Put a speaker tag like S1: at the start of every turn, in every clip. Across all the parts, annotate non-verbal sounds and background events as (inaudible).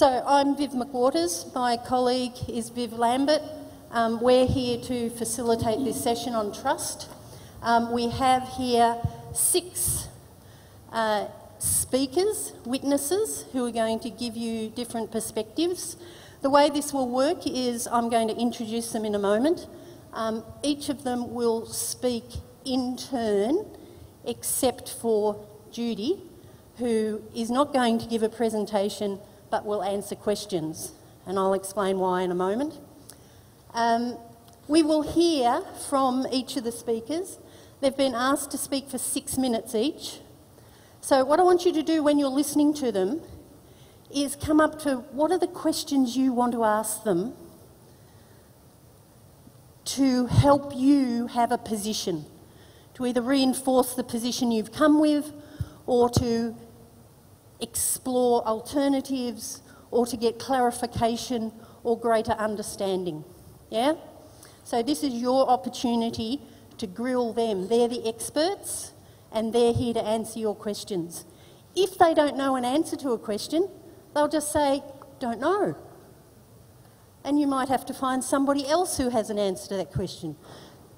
S1: So I'm Viv McWaters. My colleague is Viv Lambert. Um, we're here to facilitate this session on trust. Um, we have here six uh, speakers, witnesses, who are going to give you different perspectives. The way this will work is I'm going to introduce them in a moment. Um, each of them will speak in turn, except for Judy, who is not going to give a presentation but will answer questions. And I'll explain why in a moment. Um, we will hear from each of the speakers. They've been asked to speak for six minutes each. So, what I want you to do when you're listening to them is come up to what are the questions you want to ask them to help you have a position, to either reinforce the position you've come with or to explore alternatives or to get clarification or greater understanding. Yeah? So, this is your opportunity to grill them. They're the experts and they're here to answer your questions. If they don't know an answer to a question, they'll just say, don't know. And you might have to find somebody else who has an answer to that question.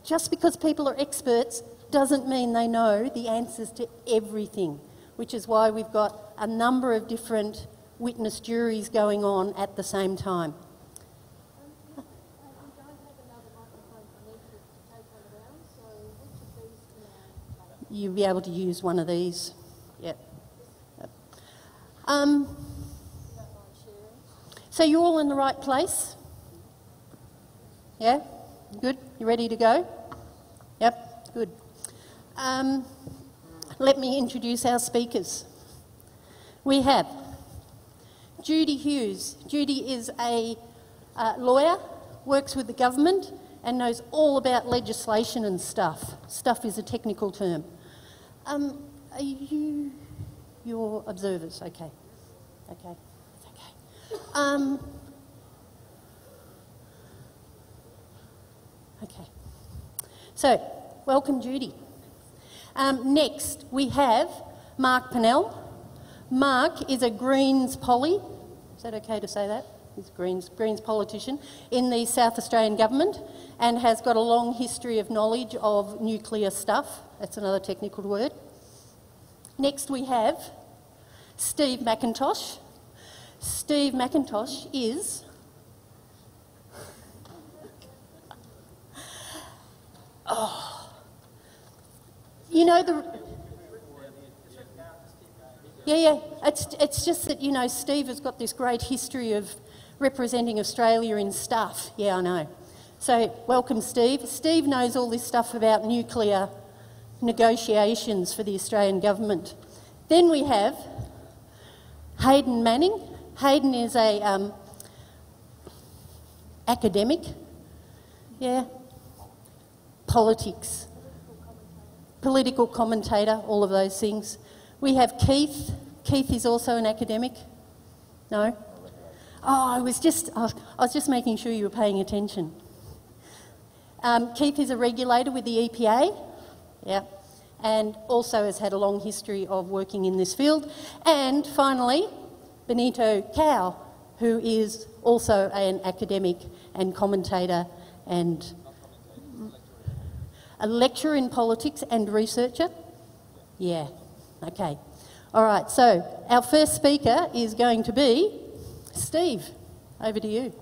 S1: Just because people are experts doesn't mean they know the answers to everything, which is why we've got a number of different witness juries going on at the same time. You'll be able to use one of these. Yep. Um, so you're all in the right place? Yeah? Good? You ready to go? Yep, good. Um, let me introduce our speakers. We have Judy Hughes. Judy is a uh, lawyer, works with the government, and knows all about legislation and stuff. Stuff is a technical term. Um, are you your observers? Okay. Okay. Um, okay. So, welcome, Judy. Um, next, we have Mark Parnell. Mark is a Greens poly. Is that okay to say that? He's a Greens, Greens politician in the South Australian government and has got a long history of knowledge of nuclear stuff. That's another technical word. Next, we have Steve McIntosh. Steve McIntosh is (laughs) oh, you know the yeah yeah it's it's just that you know Steve has got this great history of representing Australia in stuff. Yeah, I know. So welcome, Steve. Steve knows all this stuff about nuclear negotiations for the Australian government. Then we have Hayden Manning. Hayden is a um, academic, yeah, politics, political commentator, all of those things. We have Keith. Keith is also an academic. No. Oh, I was just I was just making sure you were paying attention. Um, Keith is a regulator with the EPA. Yeah. And also has had a long history of working in this field. And finally, Benito Cao, who is also an academic and commentator and a lecturer in politics and researcher? Yeah, okay. All right, so our first speaker is going to be Steve. Over to you.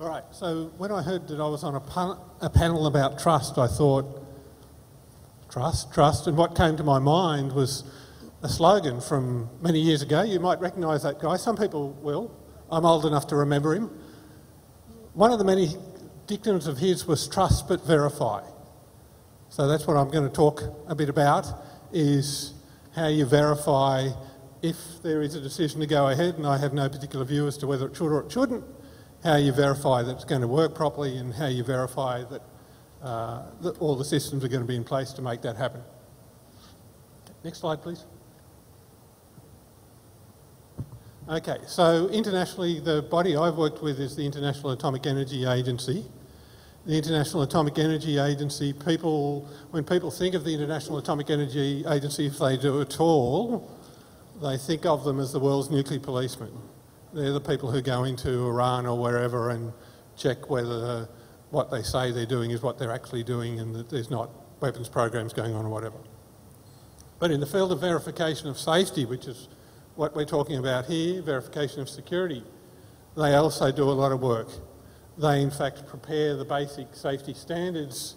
S2: All right, so when I heard that I was on a, a, panel about trust, I thought, trust, trust, and what came to my mind was a slogan from many years ago. You might recognise that guy, some people will. I'm old enough to remember him. One of the many dictums of his was trust but verify. So that's what I'm going to talk a bit about, is how you verify if there is a decision to go ahead, and I have no particular view as to whether it should or it shouldn't, how you verify that it's going to work properly and how you verify that, uh, that all the systems are going to be in place to make that happen. Next slide, please. Okay, so internationally, the body I've worked with is the International Atomic Energy Agency, the International Atomic Energy Agency, people, when people think of the International Atomic Energy Agency, if they do at all, they think of them as the world's nuclear policemen. They're the people who go into Iran or wherever and check whether what they say they're doing is what they're actually doing and that there's not weapons programs going on or whatever. But in the field of verification of safety, which is what we're talking about here, verification of security, they also do a lot of work. They, in fact, prepare the basic safety standards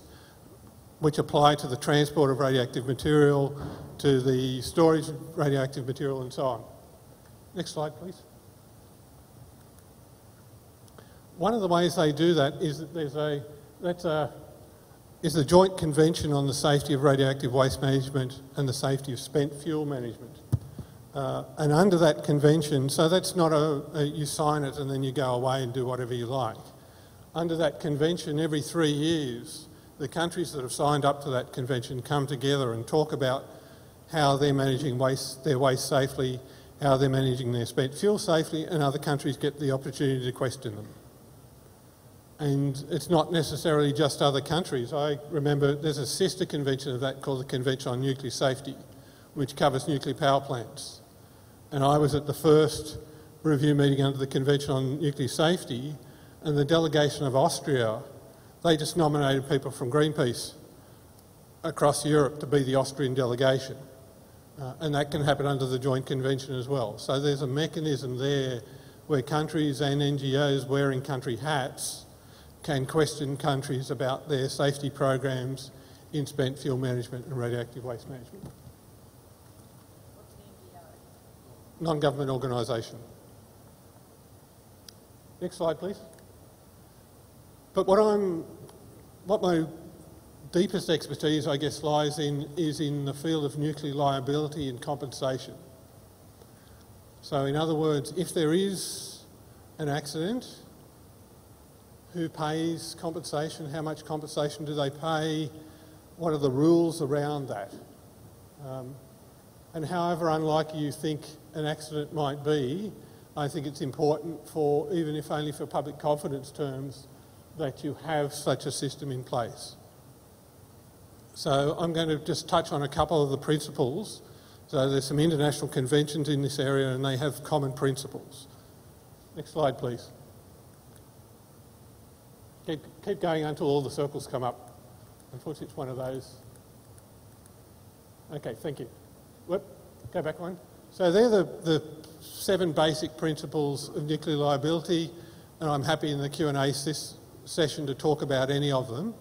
S2: which apply to the transport of radioactive material, to the storage of radioactive material, and so on. Next slide, please. One of the ways they do that is that there's a, that's a, is the Joint Convention on the Safety of Radioactive Waste Management and the Safety of Spent Fuel Management. Uh, and under that convention, so that's not a, a, you sign it and then you go away and do whatever you like. Under that convention, every three years, the countries that have signed up to that convention come together and talk about how they're managing waste, their waste safely, how they're managing their spent fuel safely, and other countries get the opportunity to question them. And it's not necessarily just other countries. I remember there's a sister convention of that called the Convention on Nuclear Safety, which covers nuclear power plants and I was at the first review meeting under the Convention on Nuclear Safety, and the delegation of Austria, they just nominated people from Greenpeace across Europe to be the Austrian delegation. Uh, and that can happen under the Joint Convention as well. So there's a mechanism there where countries and NGOs wearing country hats can question countries about their safety programs in spent fuel management and radioactive waste management. Non-government organisation. Next slide, please. But what I'm, what my deepest expertise, I guess, lies in is in the field of nuclear liability and compensation. So, in other words, if there is an accident, who pays compensation? How much compensation do they pay? What are the rules around that? Um, and however unlikely you think an accident might be, I think it's important for, even if only for public confidence terms, that you have such a system in place. So I'm going to just touch on a couple of the principles. So there's some international conventions in this area and they have common principles. Next slide, please. Keep, keep going until all the circles come up. Unfortunately, it's one of those. Okay, thank you. Go back one. So they're the, the seven basic principles of nuclear liability, and I'm happy in the Q&A session to talk about any of them.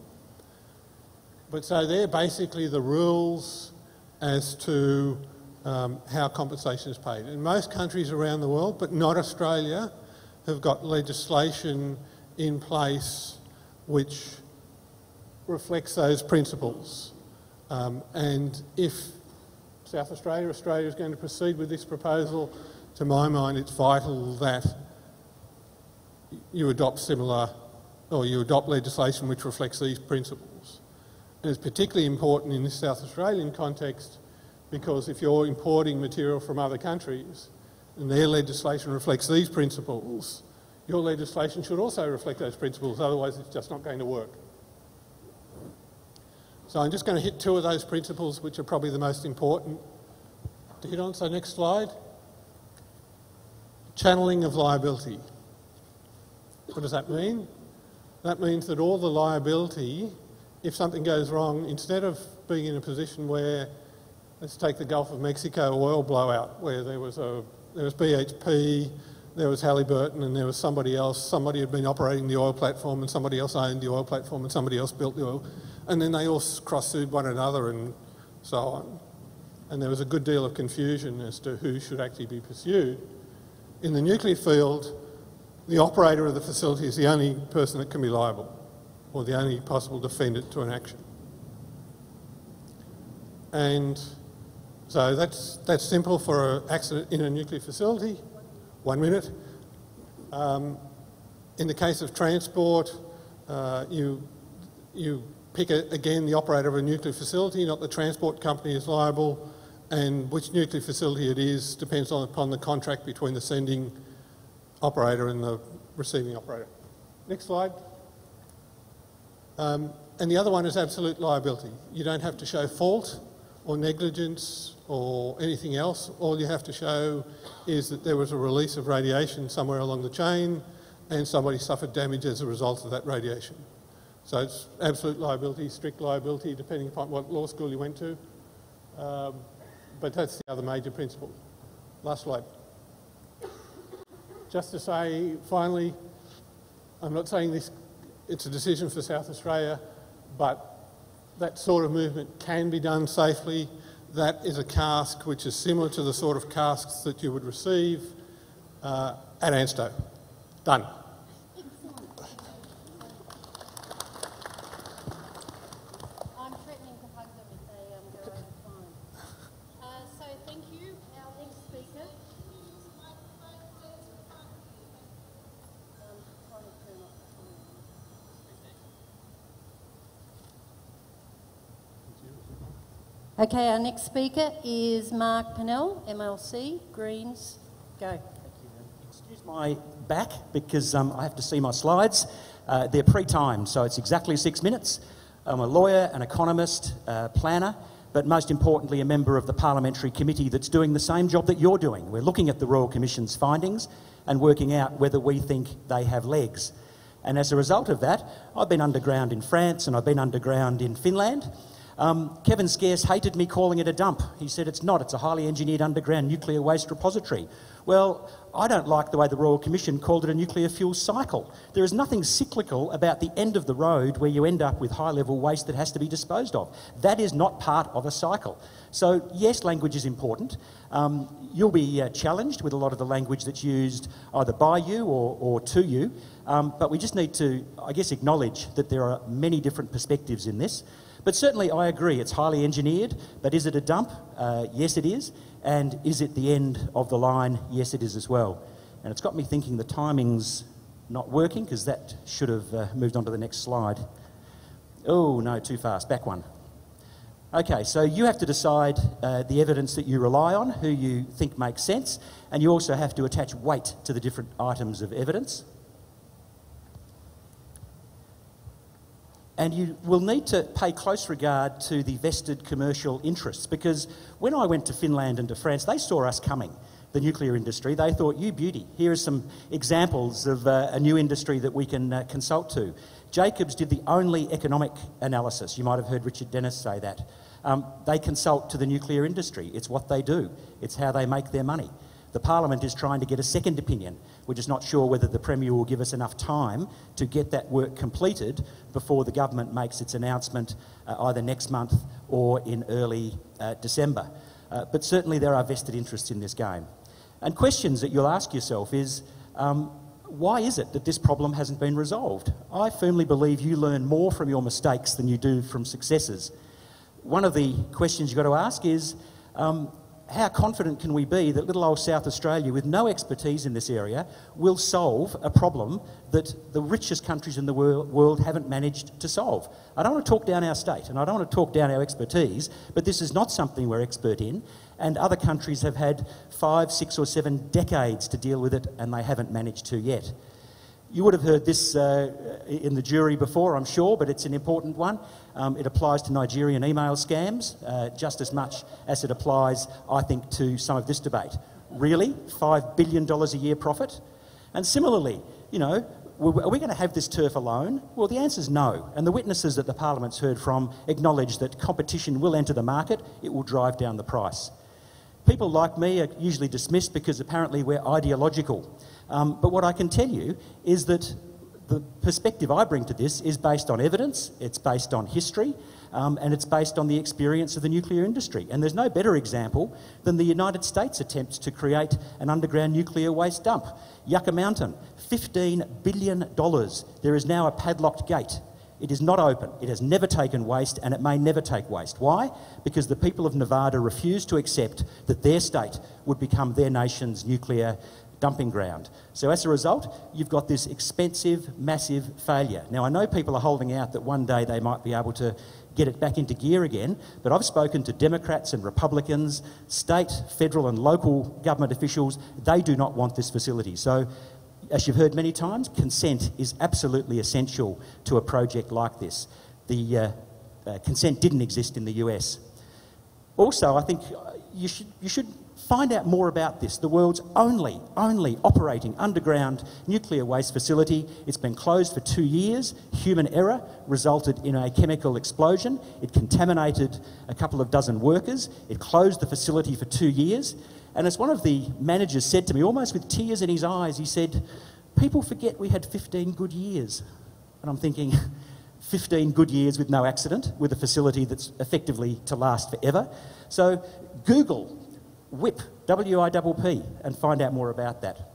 S2: But so they're basically the rules as to um, how compensation is paid. And most countries around the world, but not Australia, have got legislation in place which reflects those principles. Um, and if South Australia. Australia is going to proceed with this proposal. To my mind, it's vital that you adopt similar, or you adopt legislation which reflects these principles. And it's particularly important in this South Australian context because if you're importing material from other countries and their legislation reflects these principles, your legislation should also reflect those principles, otherwise it's just not going to work. So I'm just going to hit two of those principles, which are probably the most important to hit on. So next slide. Channeling of liability. What does that mean? That means that all the liability, if something goes wrong, instead of being in a position where, let's take the Gulf of Mexico oil blowout, where there was a there was BHP, there was Halliburton, and there was somebody else. Somebody had been operating the oil platform, and somebody else owned the oil platform, and somebody else built the oil and then they all cross-sued one another and so on. And there was a good deal of confusion as to who should actually be pursued. In the nuclear field, the operator of the facility is the only person that can be liable, or the only possible defendant to an action. And so that's, that's simple for an accident in a nuclear facility. One minute. Um, in the case of transport, uh, you, you pick a, again the operator of a nuclear facility, not the transport company is liable, and which nuclear facility it is depends on, upon the contract between the sending operator and the receiving operator. Next slide. Um, and the other one is absolute liability. You don't have to show fault or negligence or anything else. All you have to show is that there was a release of radiation somewhere along the chain and somebody suffered damage as a result of that radiation. So it's absolute liability, strict liability, depending upon what law school you went to. Um, but that's the other major principle. Last slide. Just to say, finally, I'm not saying this, it's a decision for South Australia, but that sort of movement can be done safely. That is a cask which is similar to the sort of casks that you would receive uh, at ANSTO. Done.
S1: I'm threatening to hug them if they um, go over time. Uh, so thank you. Our next speaker. Um, trying to turn off the timer. Okay, our next speaker is Mark Parnell, MLC, Greens. Go.
S3: Excuse my back because um, I have to see my slides. Uh, they're pre-timed, so it's exactly six minutes. I'm a lawyer, an economist, uh, planner, but most importantly, a member of the parliamentary committee that's doing the same job that you're doing. We're looking at the Royal Commission's findings and working out whether we think they have legs. And as a result of that, I've been underground in France and I've been underground in Finland. Um, Kevin Scarce hated me calling it a dump. He said it's not, it's a highly engineered underground nuclear waste repository. Well, I don't like the way the Royal Commission called it a nuclear fuel cycle. There is nothing cyclical about the end of the road where you end up with high level waste that has to be disposed of. That is not part of a cycle. So, yes, language is important. Um, you'll be uh, challenged with a lot of the language that's used either by you or, or to you, um, but we just need to, I guess, acknowledge that there are many different perspectives in this. But certainly, I agree, it's highly engineered, but is it a dump? Uh, yes, it is. And is it the end of the line? Yes, it is as well. And it's got me thinking the timing's not working because that should have uh, moved on to the next slide. Oh, no, too fast. Back one. Okay, so you have to decide uh, the evidence that you rely on, who you think makes sense, and you also have to attach weight to the different items of evidence. And you will need to pay close regard to the vested commercial interests because when I went to Finland and to France, they saw us coming, the nuclear industry. They thought, you beauty, here are some examples of uh, a new industry that we can uh, consult to. Jacobs did the only economic analysis. You might have heard Richard Denniss say that. Um, they consult to the nuclear industry. It's what they do, it's how they make their money. The Parliament is trying to get a second opinion. We're just not sure whether the Premier will give us enough time to get that work completed before the government makes its announcement uh, either next month or in early uh, December. Uh, but certainly there are vested interests in this game. And questions that you'll ask yourself is um, why is it that this problem hasn't been resolved? I firmly believe you learn more from your mistakes than you do from successes. One of the questions you've got to ask is um, how confident can we be that little old South Australia, with no expertise in this area, will solve a problem that the richest countries in the world haven't managed to solve? I don't want to talk down our state and I don't want to talk down our expertise, but this is not something we're expert in, and other countries have had five, six, or seven decades to deal with it and they haven't managed to yet. You would have heard this uh, in the jury before, I'm sure, but it's an important one. Um, it applies to Nigerian email scams uh, just as much as it applies, I think, to some of this debate. Really? $5 billion a year profit? And similarly, you know, are we going to have this turf alone? Well, the answer is no. And the witnesses that the Parliament's heard from acknowledge that competition will enter the market, it will drive down the price. People like me are usually dismissed because apparently we're ideological. Um, but what I can tell you is that the perspective I bring to this is based on evidence, it's based on history, um, and it's based on the experience of the nuclear industry. And there's no better example than the United States attempts to create an underground nuclear waste dump. Yucca Mountain, $15 billion. There is now a padlocked gate. It is not open. It has never taken waste and it may never take waste. Why? Because the people of Nevada refuse to accept that their state would become their nation's nuclear dumping ground. So as a result, you've got this expensive, massive failure. Now, I know people are holding out that one day they might be able to get it back into gear again, but I've spoken to Democrats and Republicans, state, federal, and local government officials. They do not want this facility. So as you've heard many times, consent is absolutely essential to a project like this. The uh, uh, consent didn't exist in the US. Also, I think you should, you should find out more about this. The world's only, only operating underground nuclear waste facility. It's been closed for two years. Human error resulted in a chemical explosion. It contaminated a couple of dozen workers. It closed the facility for two years. And as one of the managers said to me, almost with tears in his eyes, he said, People forget we had 15 good years. And I'm thinking, (laughs) 15 good years with no accident, with a facility that's effectively to last forever. So Google WIPP, W-I-P-P, and find out more about that.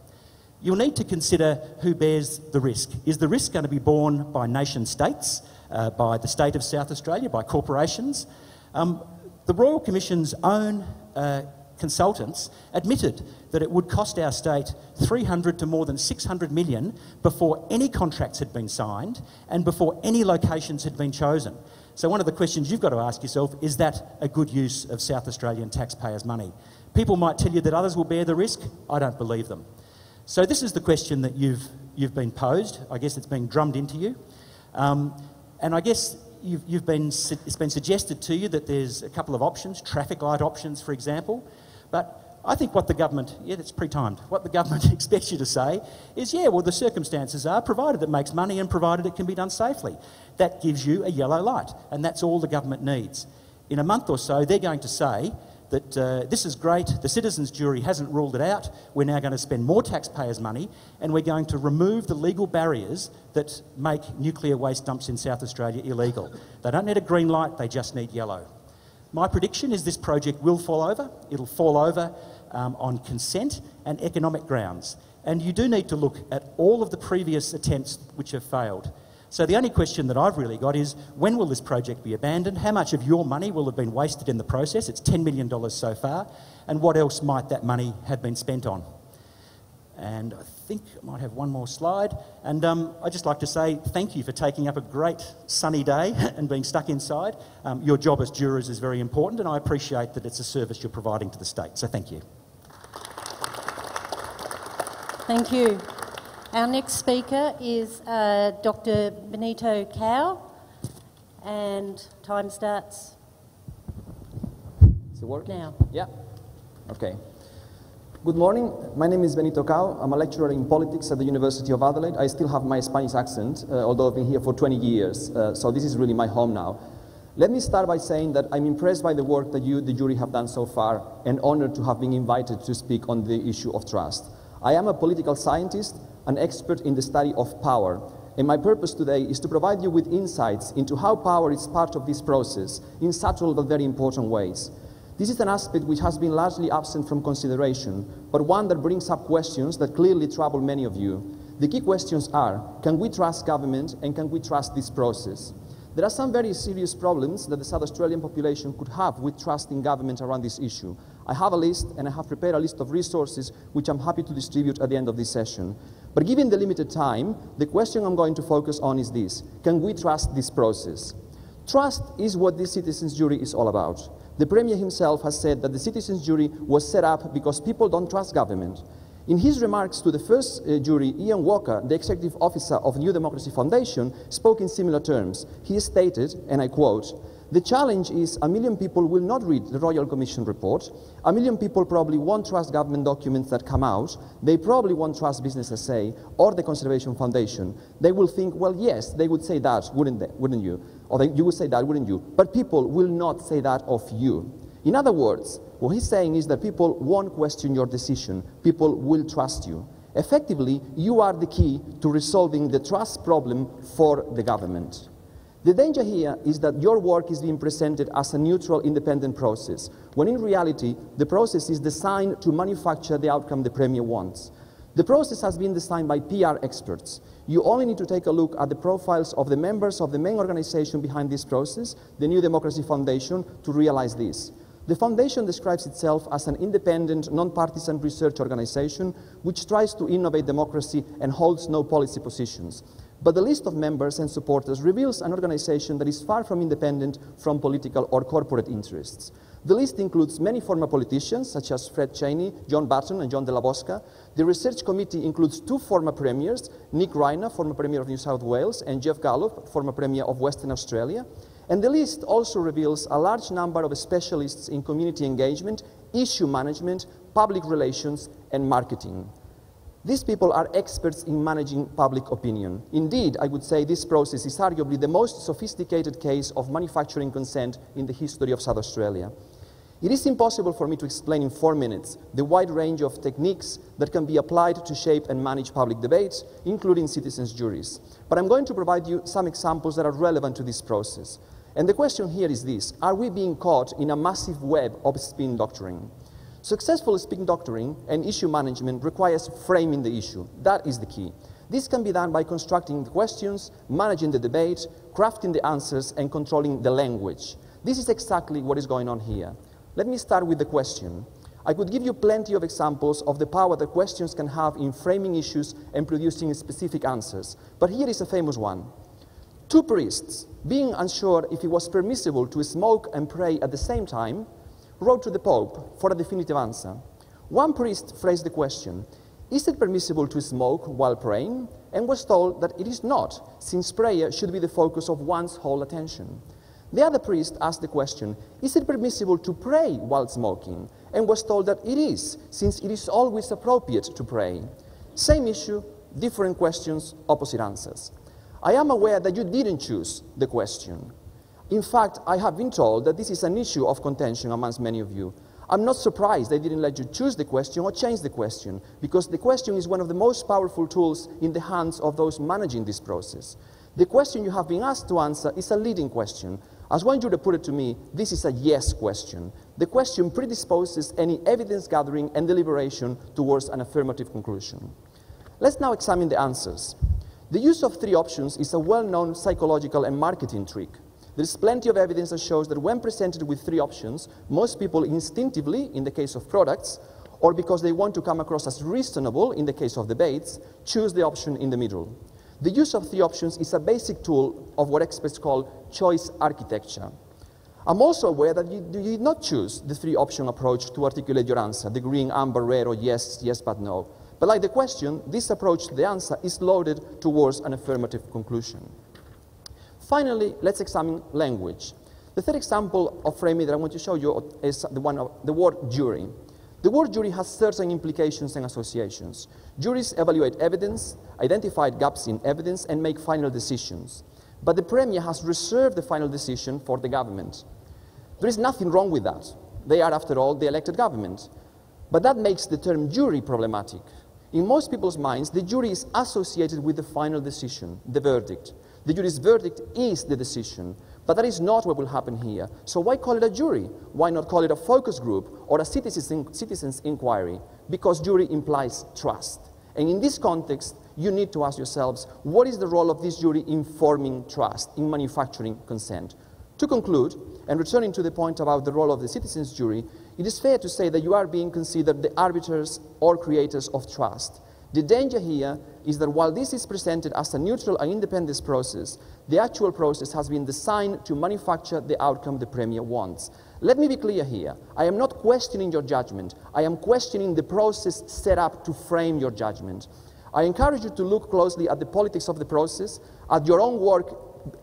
S3: You'll need to consider who bears the risk. Is the risk going to be borne by nation states, uh, by the state of South Australia, by corporations? Um, the Royal Commission's own uh, consultants admitted that it would cost our state 300 to more than 600 million before any contracts had been signed and before any locations had been chosen. So, one of the questions you've got to ask yourself is that a good use of South Australian taxpayers' money? People might tell you that others will bear the risk. I don't believe them. So, this is the question that you've, you've been posed. I guess it's being drummed into you. Um, and I guess you've, you've been, it's been suggested to you that there's a couple of options, traffic light options, for example. But I think what the government, yeah, that's pre timed, what the government (laughs) expects you to say is, yeah, well, the circumstances are provided it makes money and provided it can be done safely. That gives you a yellow light, and that's all the government needs. In a month or so, they're going to say that uh, this is great, the citizens' jury hasn't ruled it out, we're now going to spend more taxpayers' money, and we're going to remove the legal barriers that make nuclear waste dumps in South Australia illegal. They don't need a green light, they just need yellow. My prediction is this project will fall over. It'll fall over um, on consent and economic grounds. And you do need to look at all of the previous attempts which have failed. So the only question that I've really got is when will this project be abandoned? How much of your money will have been wasted in the process? It's $10 million so far. And what else might that money have been spent on? And I think I might have one more slide. And um, I'd just like to say thank you for taking up a great sunny day (laughs) and being stuck inside. Um, your job as jurors is very important, and I appreciate that it's a service you're providing to the state. So thank you.
S1: Thank you. Our next speaker is uh, Dr. Benito Cao, and time starts
S4: Does it work?
S1: now.
S4: Yeah. Okay. Good morning. My name is Benito Cao. I'm a lecturer in politics at the University of Adelaide. I still have my Spanish accent, uh, although I've been here for 20 years, uh, so this is really my home now. Let me start by saying that I'm impressed by the work that you, the jury, have done so far and honored to have been invited to speak on the issue of trust. I am a political scientist, an expert in the study of power, and my purpose today is to provide you with insights into how power is part of this process in subtle but very important ways. This is an aspect which has been largely absent from consideration, but one that brings up questions that clearly trouble many of you. The key questions are, can we trust government and can we trust this process? There are some very serious problems that the South Australian population could have with trusting government around this issue. I have a list and I have prepared a list of resources which I'm happy to distribute at the end of this session. But given the limited time, the question I'm going to focus on is this. Can we trust this process? Trust is what this citizens' jury is all about. The Premier himself has said that the citizens' jury was set up because people don't trust government. In his remarks to the first uh, jury, Ian Walker, the executive officer of New Democracy Foundation, spoke in similar terms. He stated, and I quote, the challenge is a million people will not read the Royal Commission report. A million people probably won't trust government documents that come out. They probably won't trust Business SA or the Conservation Foundation. They will think, well, yes, they would say that, wouldn't, they, wouldn't you? Or they, you would say that, wouldn't you? But people will not say that of you. In other words, what he's saying is that people won't question your decision. People will trust you. Effectively, you are the key to resolving the trust problem for the government. The danger here is that your work is being presented as a neutral, independent process, when in reality, the process is designed to manufacture the outcome the Premier wants. The process has been designed by PR experts. You only need to take a look at the profiles of the members of the main organization behind this process, the New Democracy Foundation, to realize this. The foundation describes itself as an independent, non-partisan research organization which tries to innovate democracy and holds no policy positions. But the list of members and supporters reveals an organization that is far from independent from political or corporate interests. The list includes many former politicians, such as Fred Chaney, John Barton, and John Della Bosca. The research committee includes two former premiers, Nick Greiner, former premier of New South Wales, and Geoff Gallop, former premier of Western Australia. And the list also reveals a large number of specialists in community engagement, issue management, public relations, and marketing. These people are experts in managing public opinion. Indeed, I would say this process is arguably the most sophisticated case of manufacturing consent in the history of South Australia. It is impossible for me to explain in four minutes the wide range of techniques that can be applied to shape and manage public debates, including citizens' juries. But I'm going to provide you some examples that are relevant to this process. And the question here is this Are we being caught in a massive web of spin doctoring? Successful speaking doctoring and issue management requires framing the issue. That is the key. This can be done by constructing the questions, managing the debate, crafting the answers, and controlling the language. This is exactly what is going on here. Let me start with the question. I could give you plenty of examples of the power that questions can have in framing issues and producing specific answers. But here is a famous one. Two priests, being unsure if it was permissible to smoke and pray at the same time, wrote to the Pope for a definitive answer. One priest phrased the question, Is it permissible to smoke while praying? and was told that it is not, since prayer should be the focus of one's whole attention. The other priest asked the question, Is it permissible to pray while smoking? and was told that it is, since it is always appropriate to pray. Same issue, different questions, opposite answers. I am aware that you didn't choose the question. In fact, I have been told that this is an issue of contention amongst many of you. I'm not surprised they didn't let you choose the question or change the question, because the question is one of the most powerful tools in the hands of those managing this process. The question you have been asked to answer is a leading question, as one juror put it to me, this is a yes question. The question predisposes any evidence gathering and deliberation towards an affirmative conclusion. Let's now examine the answers. The use of three options is a well known psychological and marketing trick. There is plenty of evidence that shows that when presented with three options, most people instinctively, in the case of products, or because they want to come across as reasonable in the case of debates, choose the option in the middle. The use of three options is a basic tool of what experts call choice architecture. I'm also aware that you, you did not choose the three option approach to articulate your answer, the green, amber, red, or yes, yes, but no. But like the question, this approach to the answer is loaded towards an affirmative conclusion. Finally, let's examine language. The third example of framing that I want to show you is the one of the word jury. The word jury has certain implications and associations. Juries evaluate evidence, identify gaps in evidence, and make final decisions. But the Premier has reserved the final decision for the government. There is nothing wrong with that. They are, after all, the elected government. But that makes the term jury problematic. In most people's minds, the jury is associated with the final decision, the verdict. The jury's verdict is the decision, but that is not what will happen here. So why call it a jury? Why not call it a focus group or a citizens, inquiry? Because jury implies trust. And in this context, you need to ask yourselves, what is the role of this jury in forming trust, in manufacturing consent? To conclude, and returning to the point about the role of the citizens jury, it is fair to say that you are being considered the arbiters or creators of trust. The danger here is that while this is presented as a neutral and independent process, the actual process has been designed to manufacture the outcome the Premier wants. Let me be clear here. I am not questioning your judgment. I am questioning the process set up to frame your judgment. I encourage you to look closely at the politics of the process, at your own work,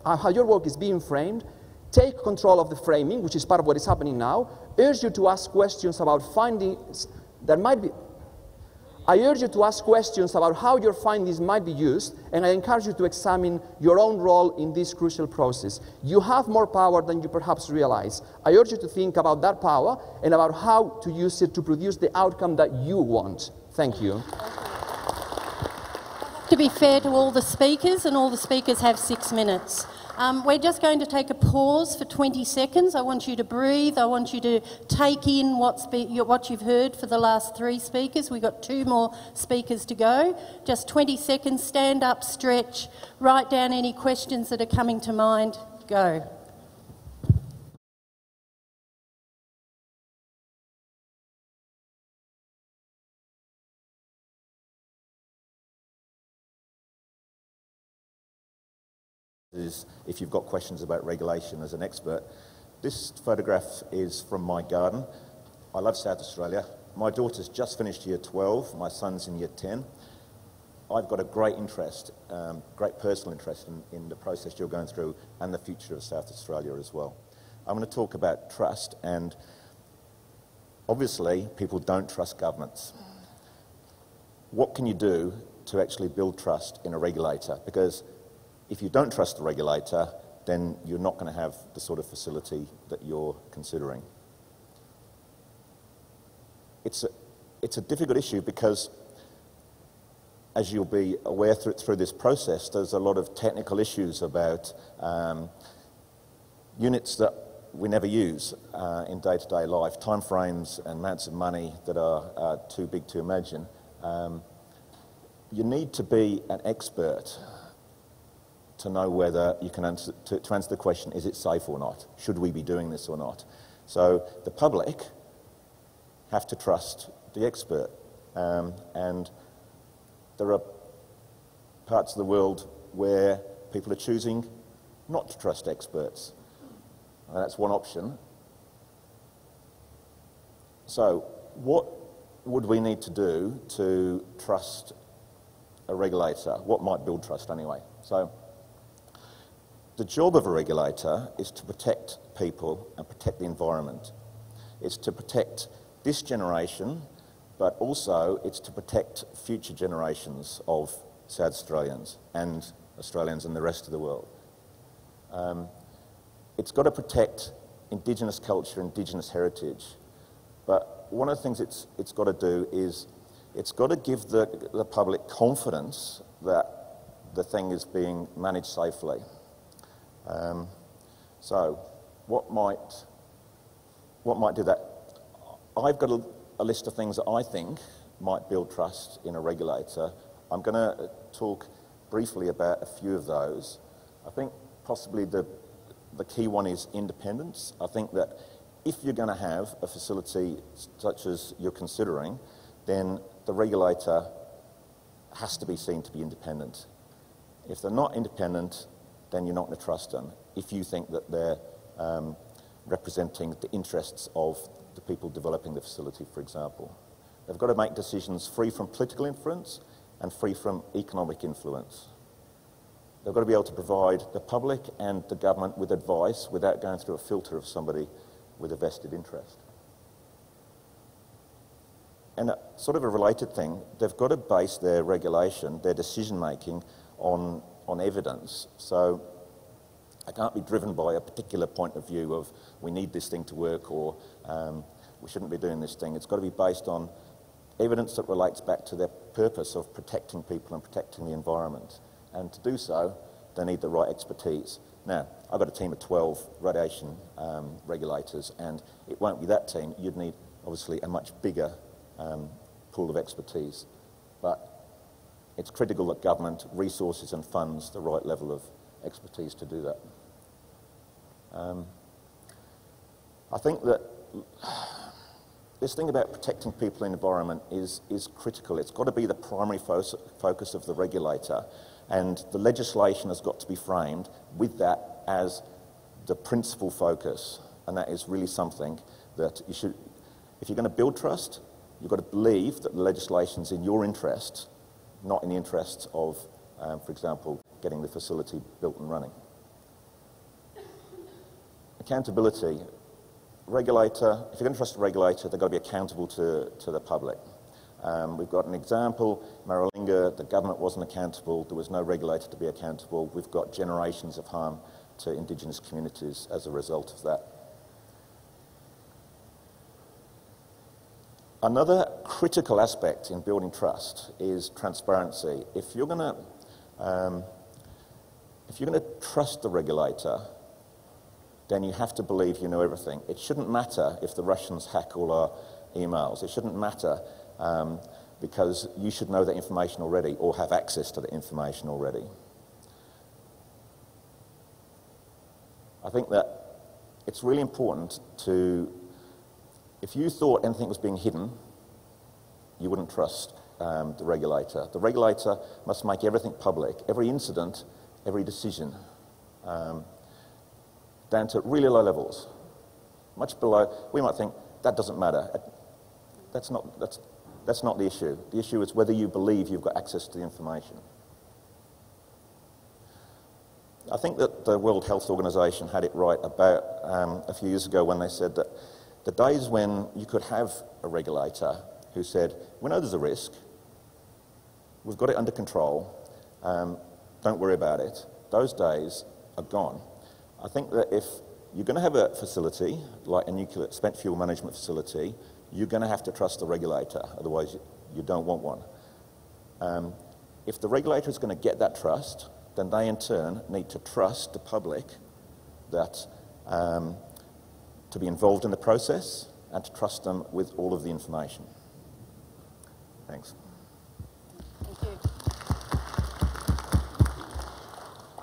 S4: uh, how your work is being framed, take control of the framing, which is part of what is happening now, urge you to ask questions about findings that might be, I urge you to ask questions about how your findings might be used, and I encourage you to examine your own role in this crucial process. You have more power than you perhaps realize. I urge you to think about that power and about how to use it to produce the outcome that you want. Thank you.
S1: To be fair to all the speakers, and all the speakers have six minutes. Um, we're just going to take a pause for 20 seconds. I want you to breathe. I want you to take in what's be, what you've heard for the last three speakers. We've got two more speakers to go. Just 20 seconds, stand up, stretch, write down any questions that are coming to mind. Go.
S5: Is if you've got questions about regulation as an expert, this photograph is from my garden. I love South Australia. My daughter's just finished year 12, my son's in year 10. I've got a great interest, um, great personal interest in, in the process you're going through and the future of South Australia as well. I'm going to talk about trust, and obviously, people don't trust governments. What can you do to actually build trust in a regulator? Because if you don't trust the regulator, then you're not going to have the sort of facility that you're considering. It's a, it's a difficult issue because as you'll be aware through, through, this process, there's a lot of technical issues about um, units that we never use uh, in day-to-day life, timeframes and amounts of money that are uh, too big to imagine. Um, you need to be an expert to know whether you can answer, to, to answer the question, is it safe or not? Should we be doing this or not? So the public have to trust the expert. Um, and there are parts of the world where people are choosing not to trust experts. And that's one option. So, what would we need to do to trust a regulator? What might build trust anyway? So, the job of a regulator is to protect people and protect the environment. It's to protect this generation, but also it's to protect future generations of South Australians and Australians and the rest of the world. Um, it's got to protect Indigenous culture, Indigenous heritage, but one of the things it's, it's got to do is it's got to give the, the public confidence that the thing is being managed safely. Um, so, what might, what might do that? I've got a, a list of things that I think might build trust in a regulator. I'm going to talk briefly about a few of those. I think possibly the, the key one is independence. I think that if you're going to have a facility such as you're considering, then the regulator has to be seen to be independent. If they're not independent, then you're not going to trust them if you think that they're um, representing the interests of the people developing the facility, for example. They've got to make decisions free from political influence and free from economic influence. They've got to be able to provide the public and the government with advice without going through a filter of somebody with a vested interest. And a, sort of a related thing, they've got to base their regulation, their decision making, on on evidence. So I can't be driven by a particular point of view of we need this thing to work or um, we shouldn't be doing this thing. It's got to be based on evidence that relates back to their purpose of protecting people and protecting the environment. And to do so, they need the right expertise. Now, I've got a team of 12 radiation um, regulators, and it won't be that team. You'd need, obviously, a much bigger um, pool of expertise. But it's critical that government resources and funds the right level of expertise to do that. Um, I think that this thing about protecting people and the environment is, is critical. It's got to be the primary fo focus of the regulator, and the legislation has got to be framed with that as the principal focus, and that is really something that you should, if you're going to build trust, you've got to believe that the legislation is in your interest not in the interests of, um, for example, getting the facility built and running. Accountability. Regulator, if you're going to trust a regulator, they've got to be accountable to, to the public. Um, we've got an example, Maralinga, the government wasn't accountable, there was no regulator to be accountable. We've got generations of harm to Indigenous communities as a result of that. Another critical aspect in building trust is transparency. If you're going to um, if you're going to trust the regulator, then you have to believe you know everything. It shouldn't matter if the Russians hack all our emails. It shouldn't matter um, because you should know that information already or have access to the information already. I think that it's really important to if you thought anything was being hidden, you wouldn't trust um, the regulator. The regulator must make everything public, every incident, every decision, um, down to really low levels. much below, we might think that doesn't matter. That's not, that's, that's not the issue. The issue is whether you believe you've got access to the information. I think that the World Health Organization had it right about um, a few years ago when they said that the days when you could have a regulator who said, we know there's a risk, we've got it under control, um, don't worry about it, those days are gone. I think that if you're going to have a facility, like a nuclear spent fuel management facility, you're going to have to trust the regulator, otherwise you don't want one. Um, if the regulator is going to get that trust, then they in turn need to trust the public that um, to be involved in the process and to trust them with all of the information. Thanks.
S1: Thank you.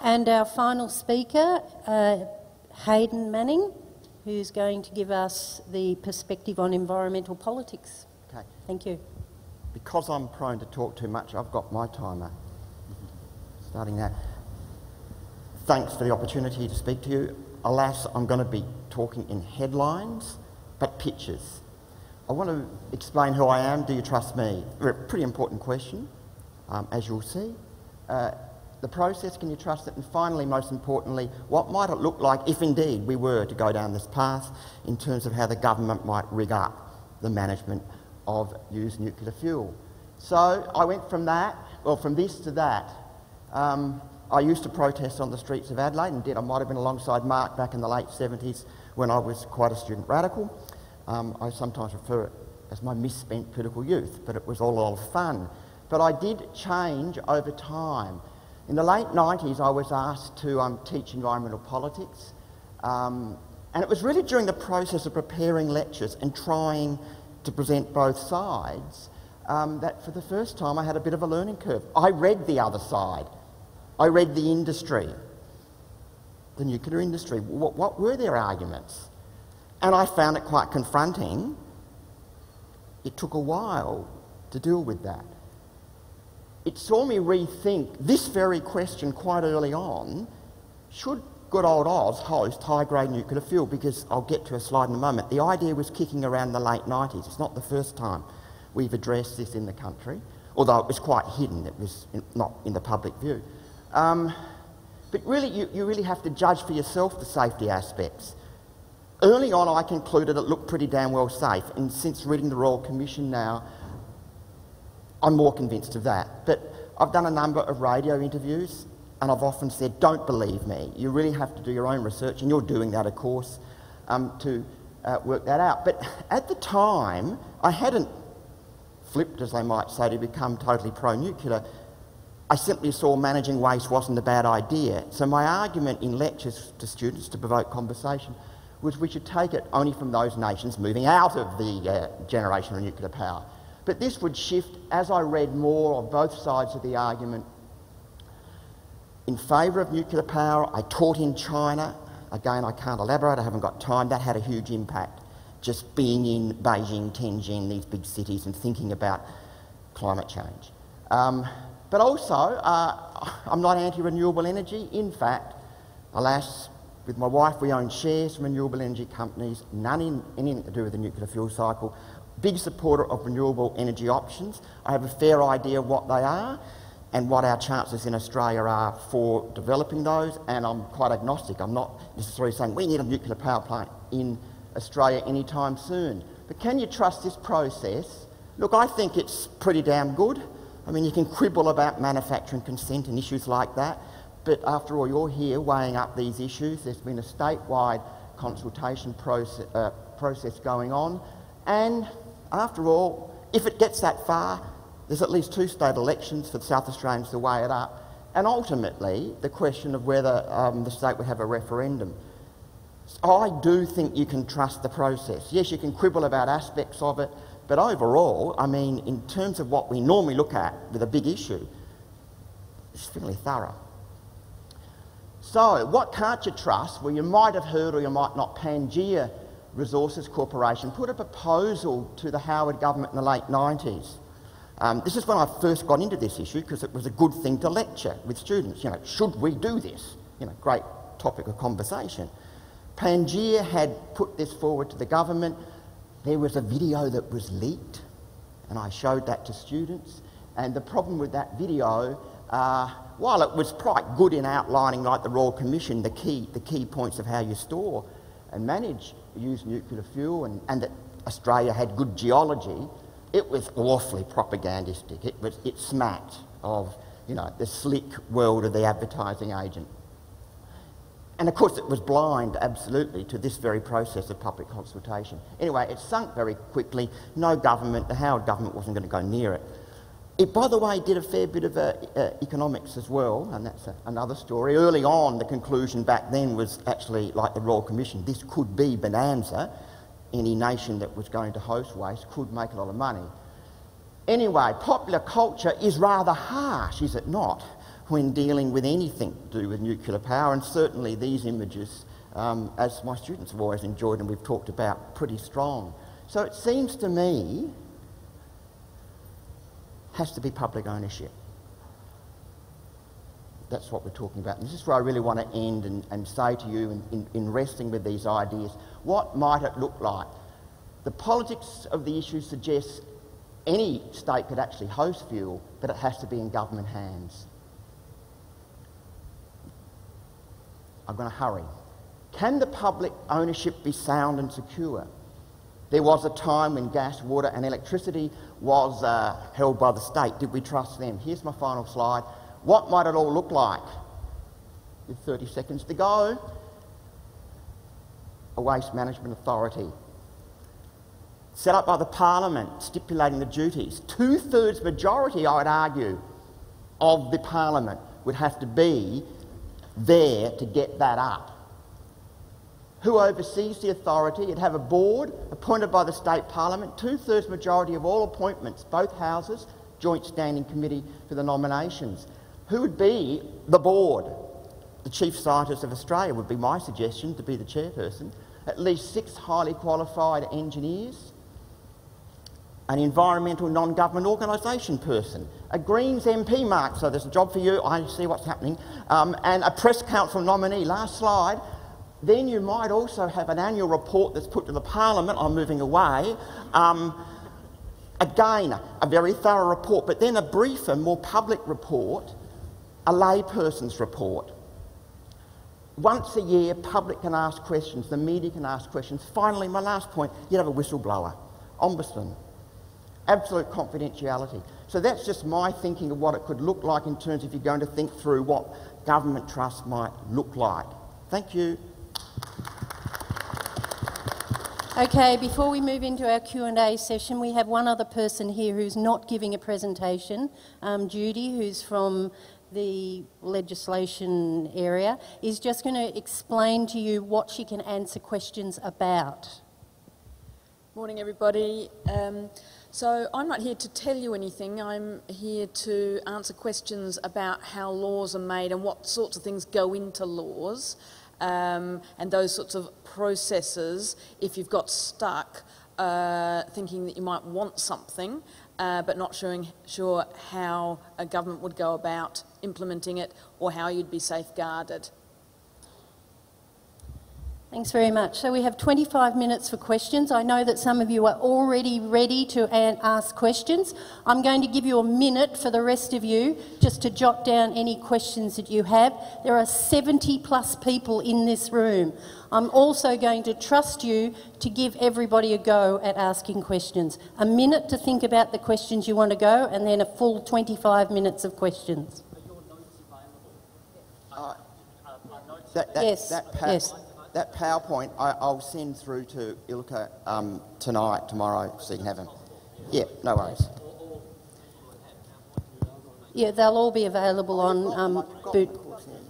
S1: And our final speaker, uh, Hayden Manning, who's going to give us the perspective on environmental politics.
S6: Okay.
S1: Thank you.
S6: Because I'm prone to talk too much, I've got my timer. Starting now. Thanks for the opportunity to speak to you. Alas, I'm going to be talking in headlines, but pictures. I want to explain who I am. Do you trust me? A pretty important question, um, as you'll see. Uh, the process, can you trust it? And finally, most importantly, what might it look like if indeed we were to go down this path in terms of how the government might rig up the management of used nuclear fuel? So I went from that, well, from this to that. Um, I used to protest on the streets of Adelaide and did. I might have been alongside Mark back in the late 70s when I was quite a student radical. Um, I sometimes refer it as my misspent political youth, but it was all a lot of fun. But I did change over time. In the late 90s, I was asked to um, teach environmental politics. Um, and it was really during the process of preparing lectures and trying to present both sides um, that for the first time I had a bit of a learning curve. I read the other side. I read the industry, the nuclear industry. What, what were their arguments? And I found it quite confronting. It took a while to deal with that it saw me rethink this very question quite early on. Should good old Oz host high-grade nuclear fuel? Because I'll get to a slide in a moment. The idea was kicking around the late 90s. It's not the first time we've addressed this in the country, although it was quite hidden. It was not in the public view. Um, but really, you, you really have to judge for yourself the safety aspects. Early on, I concluded it looked pretty damn well safe, and since reading the Royal Commission now, I'm more convinced of that. But I've done a number of radio interviews and I've often said, don't believe me. You really have to do your own research, and you're doing that, of course, um, to uh, work that out. But at the time, I hadn't flipped, as they might say, to become totally pro nuclear. I simply saw managing waste wasn't a bad idea. So my argument in lectures to students to provoke conversation was we should take it only from those nations moving out of the uh, generation of nuclear power. But this would shift as I read more of both sides of the argument in favour of nuclear power. I taught in China. Again, I can't elaborate, I haven't got time. That had a huge impact. Just being in Beijing, Tianjin, these big cities, and thinking about climate change. Um, but also, uh, I'm not anti renewable energy. In fact, alas, with my wife, we own shares in renewable energy companies, none in anything to do with the nuclear fuel cycle big supporter of renewable energy options. I have a fair idea what they are and what our chances in Australia are for developing those, and I'm quite agnostic. I'm not necessarily saying we need a nuclear power plant in Australia anytime soon. But can you trust this process? Look, I think it's pretty damn good. I mean, you can quibble about manufacturing consent and issues like that, but after all, you're here weighing up these issues. There's been a statewide consultation process, uh, process going on, and after all, if it gets that far, there's at least two state elections for the South Australians to weigh it up. And ultimately, the question of whether um, the state would have a referendum. I do think you can trust the process. Yes, you can quibble about aspects of it, but overall, I mean, in terms of what we normally look at with a big issue, it's fairly thorough. So, what can't you trust? Well, you might have heard or you might not. Pangaea Resources Corporation put a proposal to the Howard government in the late 90s. Um, this is when I first got into this issue because it was a good thing to lecture with students. You know, should we do this? You know, great topic of conversation. Pangaea had put this forward to the government. There was a video that was leaked, and I showed that to students. And the problem with that video, uh, while it was quite good in outlining, like the Royal Commission, the key, the key points of how you store and manage used nuclear fuel, and, and that Australia had good geology, it was awfully propagandistic. It, was, it smacked of, you know, the slick world of the advertising agent. And of course, it was blind, absolutely, to this very process of public consultation. Anyway, it sunk very quickly. No government, the Howard government wasn't going to go near it. It, by the way, did a fair bit of uh, uh, economics as well, and that's a, another story. Early on, the conclusion back then was actually like the Royal Commission this could be bonanza. Any nation that was going to host waste could make a lot of money. Anyway, popular culture is rather harsh, is it not, when dealing with anything to do with nuclear power, and certainly these images, um, as my students have always enjoyed and we've talked about, pretty strong. So it seems to me has to be public ownership. That's what we're talking about. And this is where I really want to end and, and say to you, in, in, in wrestling with these ideas, what might it look like? The politics of the issue suggests any state could actually host fuel, but it has to be in government hands. I'm going to hurry. Can the public ownership be sound and secure? There was a time when gas, water, and electricity was uh, held by the state. Did we trust them? Here's my final slide. What might it all look like? With 30 seconds to go. A waste management authority. Set up by the Parliament, stipulating the duties. Two thirds majority, I would argue, of the Parliament would have to be there to get that up who oversees the authority. It'd have a board appointed by the state parliament, two thirds majority of all appointments, both houses, joint standing committee for the nominations. Who would be the board? The chief scientist of Australia would be my suggestion to be the chairperson. At least six highly qualified engineers, an environmental non government organisation person, a Greens MP, Mark, so there's a job for you, I see what's happening, um, and a press council nominee. Last slide, then you might also have an annual report that's put to the Parliament. I'm moving away. Um, again, a very thorough report, but then a briefer, more public report, a layperson's report. Once a year, public can ask questions, the media can ask questions. Finally, my last point, you'd have a whistleblower, ombudsman, absolute confidentiality. So that's just my thinking of what it could look like in terms of you're going to think through what government trust might look like. Thank you.
S1: Okay, before we move into our Q&A session, we have one other person here who's not giving a presentation, um, Judy, who's from the legislation area, is just going to explain to you what she can answer questions about.
S7: Morning, everybody. Um, so I'm not here to tell you anything. I'm here to answer questions about how laws are made and what sorts of things go into laws um, and those sorts of processes if you've got stuck uh, thinking that you might want something uh, but not showing, sure how a government would go about implementing it or how you'd be safeguarded.
S1: Thanks very much. So we have 25 minutes for questions. I know that some of you are already ready to ask questions. I'm going to give you a minute for the rest of you just to jot down any questions that you have. There are 70 plus people in this room. I'm also going to trust you to give everybody a go at asking questions. A minute to think about the questions you want to go and then a full 25 minutes of questions.
S6: Are Uh, that, that,
S1: yes,
S6: that
S1: yes
S6: that PowerPoint I, will send through to Ilka um, tonight, tomorrow, so you can have them. Yeah, no worries.
S1: Yeah, they'll all be available on um, boot,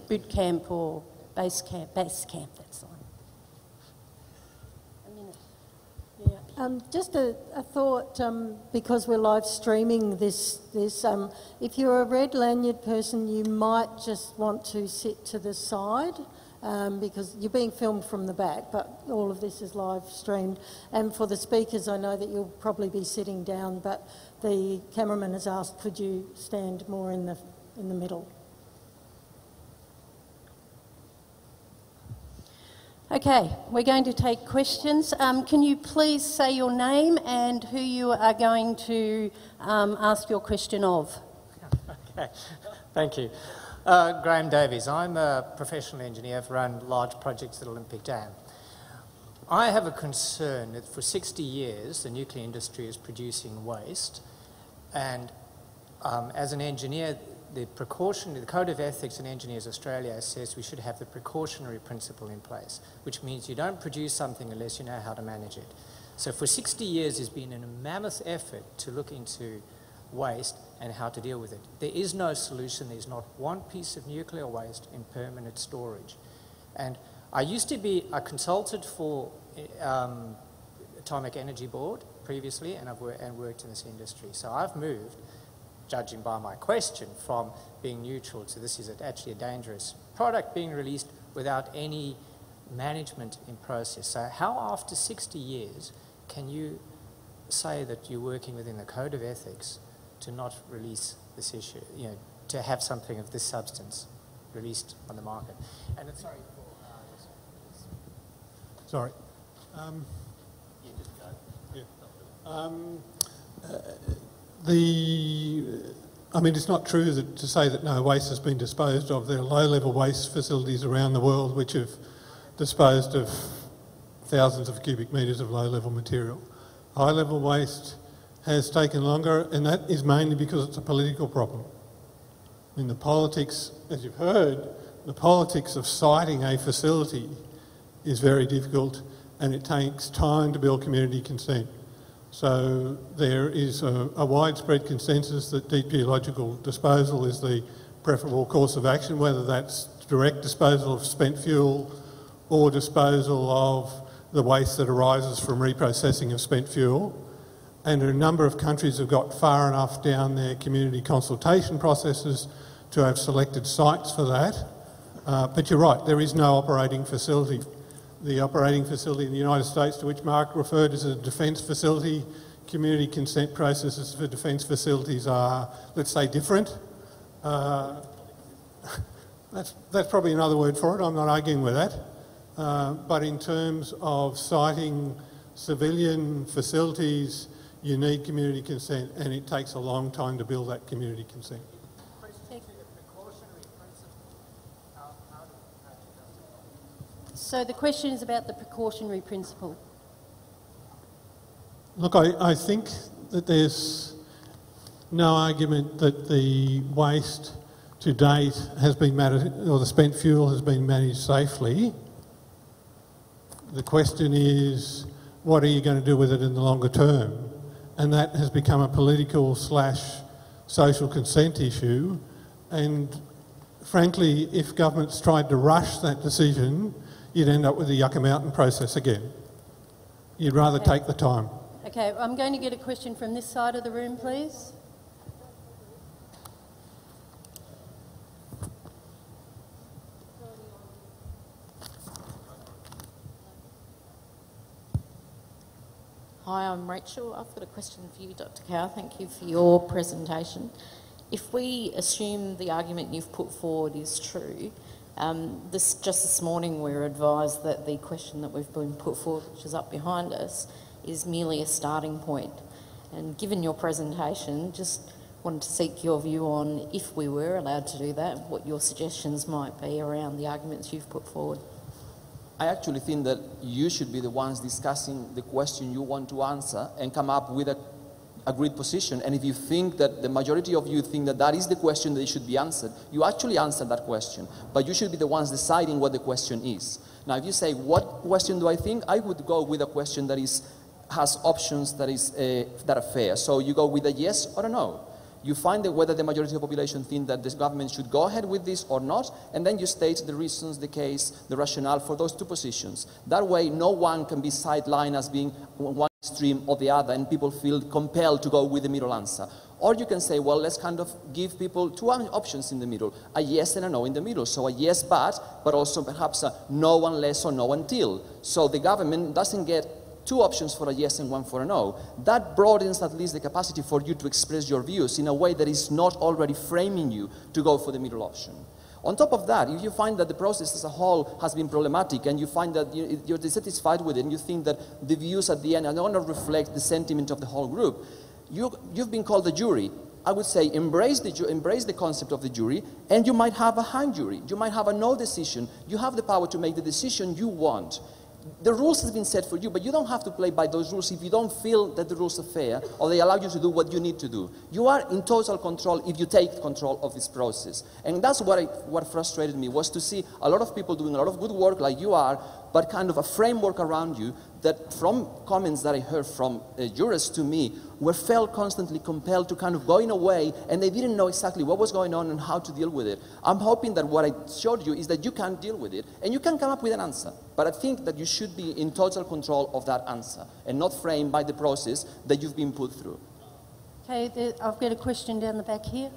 S1: boot camp or base camp. Base camp, that's
S8: Yeah. Um, just a, a thought, um, because we're live streaming this, this um, if you're a red lanyard person, you might just want to sit to the side um, because you're being filmed from the back, but all of this is live streamed. And for the speakers, I know that you'll probably be sitting down, but the cameraman has asked, could you stand more in the, in the middle?
S1: Okay, we're going to take questions. Um, can you please say your name and who you are going to um, ask your question of? (laughs)
S9: Okay, thank you. Uh, Graham Davies. I'm a professional engineer. I've run large projects at Olympic Dam. I have a concern that for 60 years the nuclear industry is producing waste, and um, as an engineer, the precaution, the Code of Ethics in Engineers Australia says we should have the precautionary principle in place, which means you don't produce something unless you know how to manage it. So for 60 years, there's been a mammoth effort to look into waste and how to deal with it. There is no solution. There's not one piece of nuclear waste in permanent storage. And I used to be a consultant for um, Atomic Energy Board previously, and I've wor- and worked in this industry. So I've moved judging by my question, from being neutral to this is actually a dangerous product being released without any management in process. So how after 60 years can you say that you're working within the code of ethics to not release this issue, you know, to have something of this substance released on the market? And it's, sorry for... Uh,
S2: Sorry. Um, yeah. Um, uh, the, I mean, it's not true that, to say that no waste has been disposed of. There are low-level waste facilities around the world which have disposed of thousands of cubic metres of low-level material. High-level waste has taken longer, and that is mainly because it's a political problem. I mean, the politics, as you've heard, the politics of siting a facility is very difficult, and it takes time to build community consent. So there is a, a, widespread consensus that deep geological disposal is the preferable course of action, whether that's direct disposal of spent fuel or disposal of the waste that arises from reprocessing of spent fuel. And a number of countries have got far enough down their community consultation processes to have selected sites for that. Uh, but you're right, there is no operating facility the operating facility in the United States to which Mark referred is a defence facility. Community consent processes for defence facilities are, let's say, different. Uh, (laughs) that's, that's probably another word for it, I'm not arguing with that. Uh, but in terms of siting civilian facilities, you need community consent and it takes a long time to build that community consent.
S1: So the question is about the precautionary principle.
S2: Look, I, I think that there's no argument that the waste to date has been managed, or the spent fuel has been managed safely. The question is, what are you going to do with it in the longer term? And that has become a political slash social consent issue. And frankly, if governments tried to rush that decision, you'd end up with the Yucca Mountain process again. You'd rather okay. take the time.
S1: Okay, I'm going to get a question from this side of the room, please.
S10: Hi, I'm Rachel. I've got a question for you, Dr. Cao. Thank you for your presentation. If we assume the argument you've put forward is true, um, this, just this morning, we were advised that the question that we've been put forward, which is up behind us, is merely a starting point. And given your presentation, just wanted to seek your view on if we were allowed to do that, what your suggestions might be around the arguments you've put forward.
S4: I actually think that you should be the ones discussing the question you want to answer and come up with a agreed position. And if you think that the majority of you think that that is the question that should be answered, you actually answer that question. But you should be the ones deciding what the question is. Now, if you say, what question do I think? I would go with a question that is, has options that, is, uh, that are fair. So you go with a yes or a no. You find out whether the majority of the population think that this government should go ahead with this or not, and then you state the reasons, the case, the rationale for those two positions. That way, no one can be sidelined as being one extreme or the other, and people feel compelled to go with the middle answer. Or you can say, well, let's kind of give people two options in the middle, a yes and a no in the middle. So a yes but, but also perhaps a no unless or no until. So the government doesn't get two options for a yes and one for a no. That broadens at least the capacity for you to express your views in a way that is not already framing you to go for the middle option. On top of that, if you find that the process as a whole has been problematic and you find that you, you're dissatisfied with it and you think that the views at the end are not reflect the sentiment of the whole group, you, you've been called the jury. I would say embrace the, embrace the concept of the jury and you might have a hung jury. You might have a no decision. You have the power to make the decision you want. The rules have been set for you, but you don't have to play by those rules if you don't feel that the rules are fair or they allow you to do what you need to do. You are in total control if you take control of this process. And that's what, I, what frustrated me, was to see a lot of people doing a lot of good work like you are, but kind of a framework around you that from comments that I heard from uh, jurors to me were felt constantly compelled to kind of go in a way and they didn't know exactly what was going on and how to deal with it. I'm hoping that what I showed you is that you can deal with it and you can come up with an answer. But I think that you should be in total control of that answer and not framed by the process that you've been put through.
S1: Okay, there, I've got a question down the back here.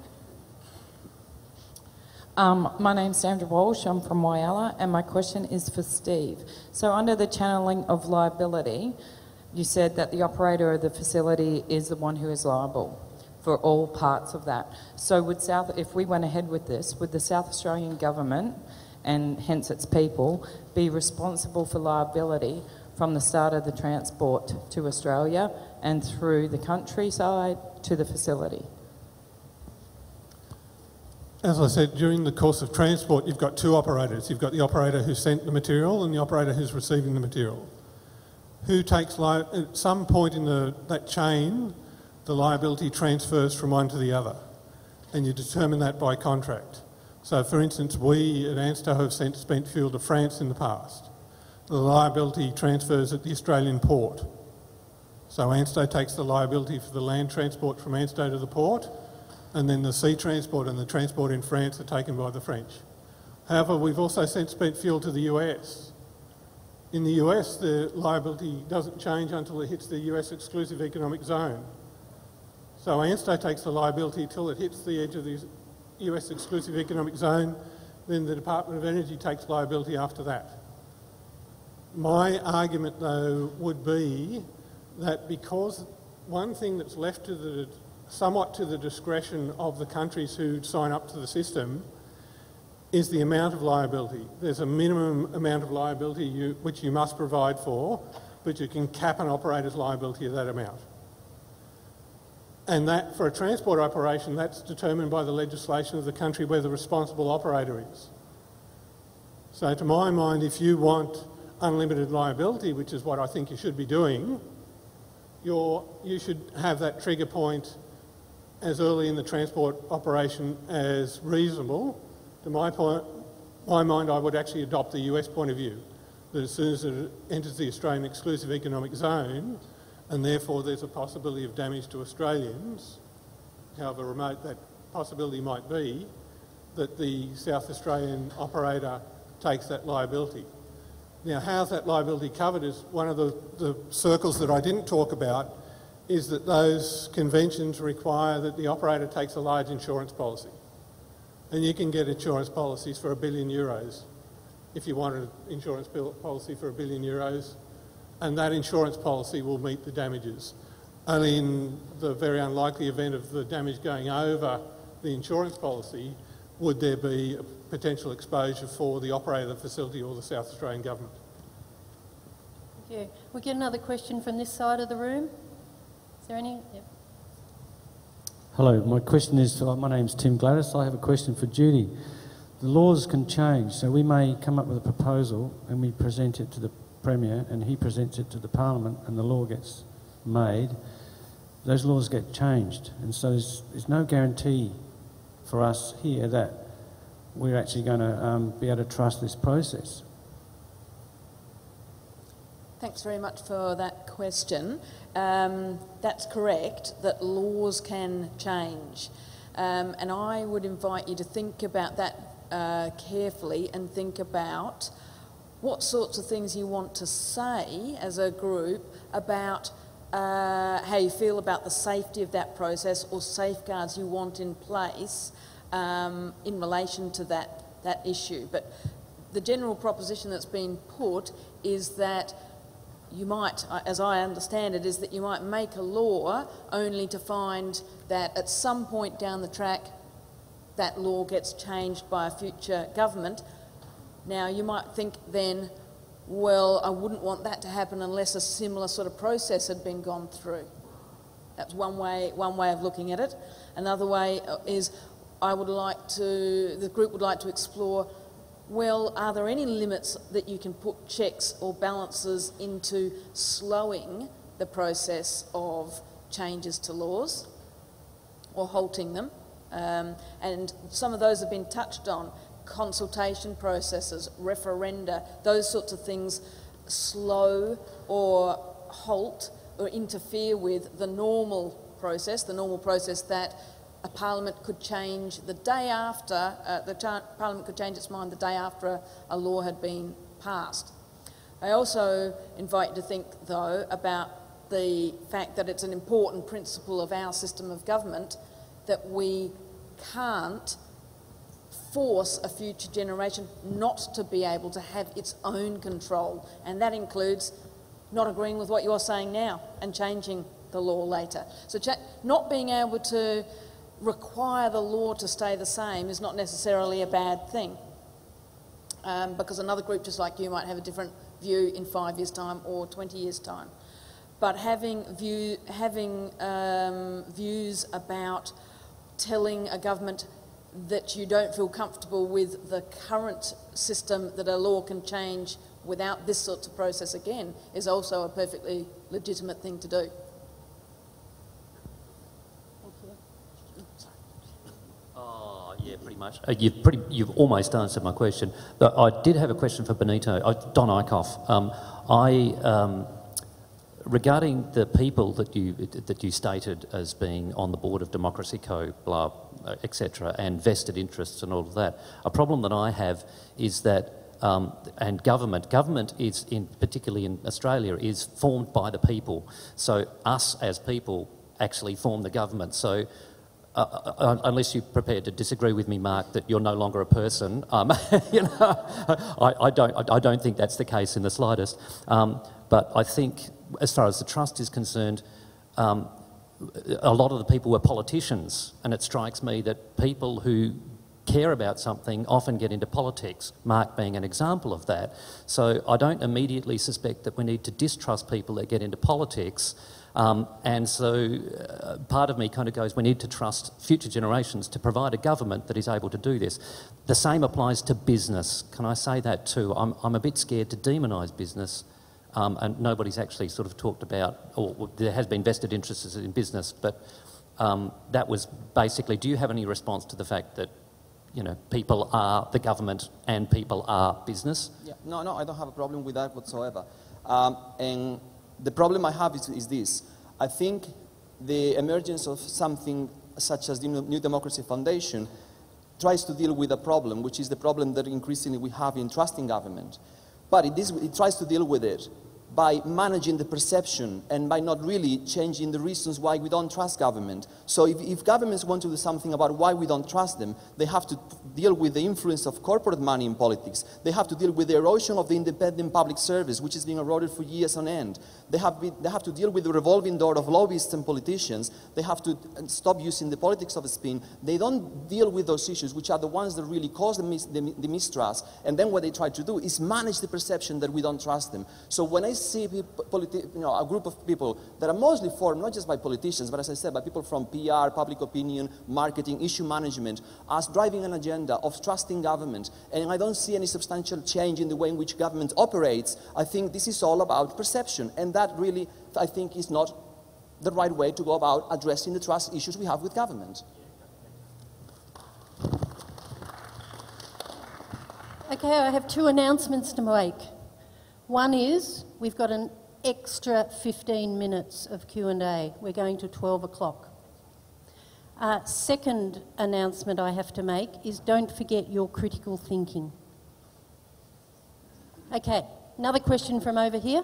S11: Um, my name's Sandra Walsh. I'm from Whyalla, and my question is for Steve. So, under the channeling of liability, you said that the operator of the facility is the one who is liable for all parts of that. So, would South, if we went ahead with this, would the South Australian government and hence its people be responsible for liability from the start of the transport to Australia and through the countryside to the facility?
S2: As I said, during the course of transport, you've got two operators. You've got the operator who sent the material and the operator who's receiving the material. Who takes at some point in the, that chain, the liability transfers from one to the other, and you determine that by contract. So, for instance, we at ANSTO have sent spent fuel to France in the past. The liability transfers at the Australian port. So ANSTO takes the liability for the land transport from ANSTO to the port, and then the sea transport and the transport in France are taken by the French. However, we've also sent spent fuel to the US. In the US, the liability doesn't change until it hits the US exclusive economic zone. So ANSTO takes the liability till it hits the edge of the US exclusive economic zone, then the Department of Energy takes liability after that. My argument, though, would be that because one thing that's left to the somewhat to the discretion of the countries who sign up to the system is the amount of liability. There's a minimum amount of liability you, which you must provide for, but you can cap an operator's liability at that amount. And that, for a transport operation, that's determined by the legislation of the country where the responsible operator is. So, to my mind, if you want unlimited liability, which is what I think you should be doing, you should have that trigger point as early in the transport operation as reasonable. To my, point, my mind, I would actually adopt the US point of view, that as soon as it enters the Australian exclusive economic zone, and therefore there's a possibility of damage to Australians, however remote that possibility might be, that the South Australian operator takes that liability. Now, how's that liability covered is one of the, the circles that I didn't talk about is that those conventions require that the operator takes a large insurance policy. And you can get insurance policies for a billion euros if you want an insurance policy for a billion euros, and that insurance policy will meet the damages. Only in the very unlikely event of the damage going over the insurance policy would there be a potential exposure for the operator of the facility or the South Australian Government.
S1: Thank you. We get another question from this side of the room. Is there any? Yep.
S12: Hello, my question is, uh, my name's Tim Gladys. I have a question for Judy. The laws can change, so we may come up with a proposal and we present it to the Premier and he presents it to the Parliament and the law gets made. Those laws get changed, and so there's, there's no guarantee for us here that we're actually going to um, be able to trust this process.
S7: Thanks very much for that question. Um, that's correct, that laws can change. Um, and I would invite you to think about that uh, carefully and think about what sorts of things you want to say as a group about uh, how you feel about the safety of that process or safeguards you want in place um, in relation to that, that issue. But the general proposition that's been put is that you might, uh, as I understand it, is that you might make a law only to find that at some point down the track that law gets changed by a future government. Now, you might think then, well, I wouldn't want that to happen unless a similar sort of process had been gone through. That's one way, one way of looking at it. Another way uh, is I would like to, the group would like to explore well, are there any limits that you can put checks or balances into slowing the process of changes to laws or halting them? Um, and some of those have been touched on consultation processes, referenda, those sorts of things slow or halt or interfere with the normal process, the normal process that a parliament could change the day after, uh, the parliament could change its mind the day after a, a law had been passed. I also invite you to think, though, about the fact that it's an important principle of our system of government that we can't force a future generation not to be able to have its own control. And that includes not agreeing with what you're saying now and changing the law later. So, not being able to require the law to stay the same is not necessarily a bad thing. Um, because another group just like you might have a different view in five years' time or 20 years' time. But having, view, having um, views about telling a government that you don't feel comfortable with the current system that a law can change without this sort of process again is also a perfectly legitimate thing to do.
S13: Yeah, pretty much. Uh, you've, pretty, you've almost answered my question. But I did have a question for Benito, uh, Don Eickhoff. Um, I, um, regarding the people that you, that you stated as being on the board of Democracy Co., blah, etc., and vested interests and all of that, a problem that I have is that um, and government. Government is, in, particularly in Australia, is formed by the people. So us as people actually form the government. So uh, uh, unless you're prepared to disagree with me, Mark, that you're no longer a person, um, (laughs) you know, I, I, don't, I, don't think that's the case in the slightest. Um, but I think, as far as the trust is concerned, um, a lot of the people were politicians, and it strikes me that people who care about something often get into politics, Mark being an example of that. So I don't immediately suspect that we need to distrust people that get into politics. Um, and so uh, part of me kind of goes, we need to trust future generations to provide a government that is able to do this. The same applies to business. Can I say that too? I'm, I'm a bit scared to demonise business. Um, and nobody's actually sort of talked about, or there has been vested interests in business, but um, that was basically, do you have any response to the fact that, you know, people are the government and people are business?
S4: Yeah, no, no, I don't have a problem with that whatsoever. Um, and the problem I have is, is this. I think the emergence of something such as the New Democracy Foundation tries to deal with a problem, which is the problem that increasingly we have in trusting government. But it, is, it tries to deal with it by managing the perception and by not really changing the reasons why we don't trust government. So if, if, governments want to do something about why we don't trust them, they have to deal with the influence of corporate money in politics. They have to deal with the erosion of the independent public service, which is being eroded for years on end. They have, they have to deal with the revolving door of lobbyists and politicians. They have to uh, stop using the politics of spin. They don't deal with those issues, which are the ones that really cause the, mis, the, the mistrust. And then what they try to do is manage the perception that we don't trust them. So when I see you know, a group of people that are mostly formed not just by politicians, but as I said, by people from PR, public opinion, marketing, issue management, as driving an agenda of trusting government. And I don't see any substantial change in the way in which government operates. I think this is all about perception. And that really, I think, is not the right way to go about addressing the trust issues we have with government.
S1: Okay, I have two announcements to make. One is we've got an extra 15 minutes of Q&A. We're going to 12 o'clock. Uh, second announcement I have to make is don't forget your critical thinking. Okay, another question from over here.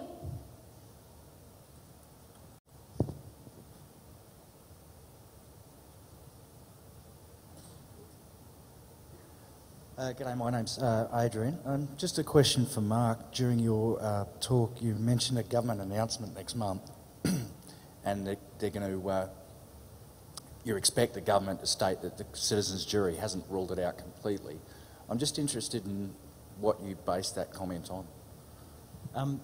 S14: Uh, g'day, my name's uh, Adrian. Um, just a question for Mark. During your uh, talk, you mentioned a government announcement next month, (clears throat) and they're, they're going to uh, you expect the government to state that the citizens' jury hasn't ruled it out completely. I'm just interested in what you base that comment on.
S3: Um,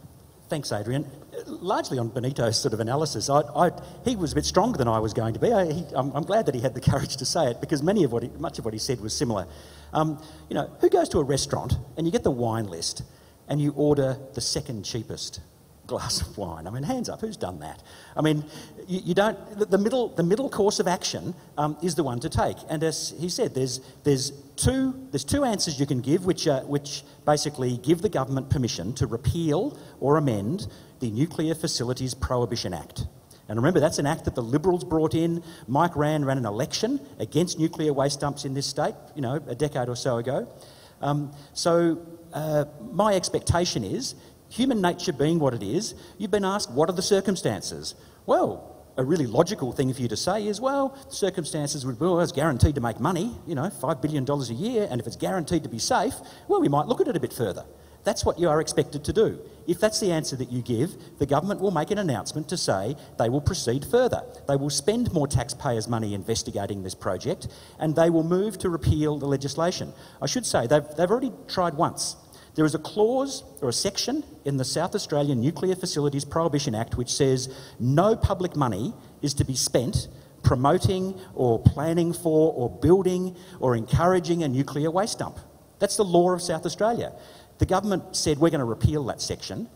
S3: thanks, Adrian. Largely on Benito's sort of analysis, I, I, he was a bit stronger than I was going to be. I, I'm, glad that he had the (laughs) courage to say it because many of what he, much of what he said was similar. Um, you know, who goes to a restaurant and you get the wine list and you order the second cheapest glass of wine. I mean, hands up, who's done that? I mean, you, you don't, the, middle, the middle course of action um, is the one to take. And as he said, there's, there's, two, there's two answers you can give, which, uh, which basically give the government permission to repeal or amend the Nuclear Facilities Prohibition Act. And remember, that's an act that the Liberals brought in. Mike Rann ran an election against nuclear waste dumps in this state, you know, a decade or so ago. Um, so uh, my expectation is human nature being what it is, you've been asked, what are the circumstances? Well, a really logical thing for you to say is, well, circumstances would be, well, it's guaranteed to make money, you know, $5 billion a year, and if it's guaranteed to be safe, well, we might look at it a bit further. That's what you are expected to do. If that's the answer that you give, the government will make an announcement to say they will proceed further. They will spend more taxpayers' money investigating this project and they will move to repeal the legislation. I should say they've, they've already tried once. There is a clause or a section in the South Australian Nuclear Facilities Prohibition Act which says no public money is to be spent promoting or planning for or building or encouraging a nuclear waste dump. That's the law of South Australia. The government said we're going to repeal that section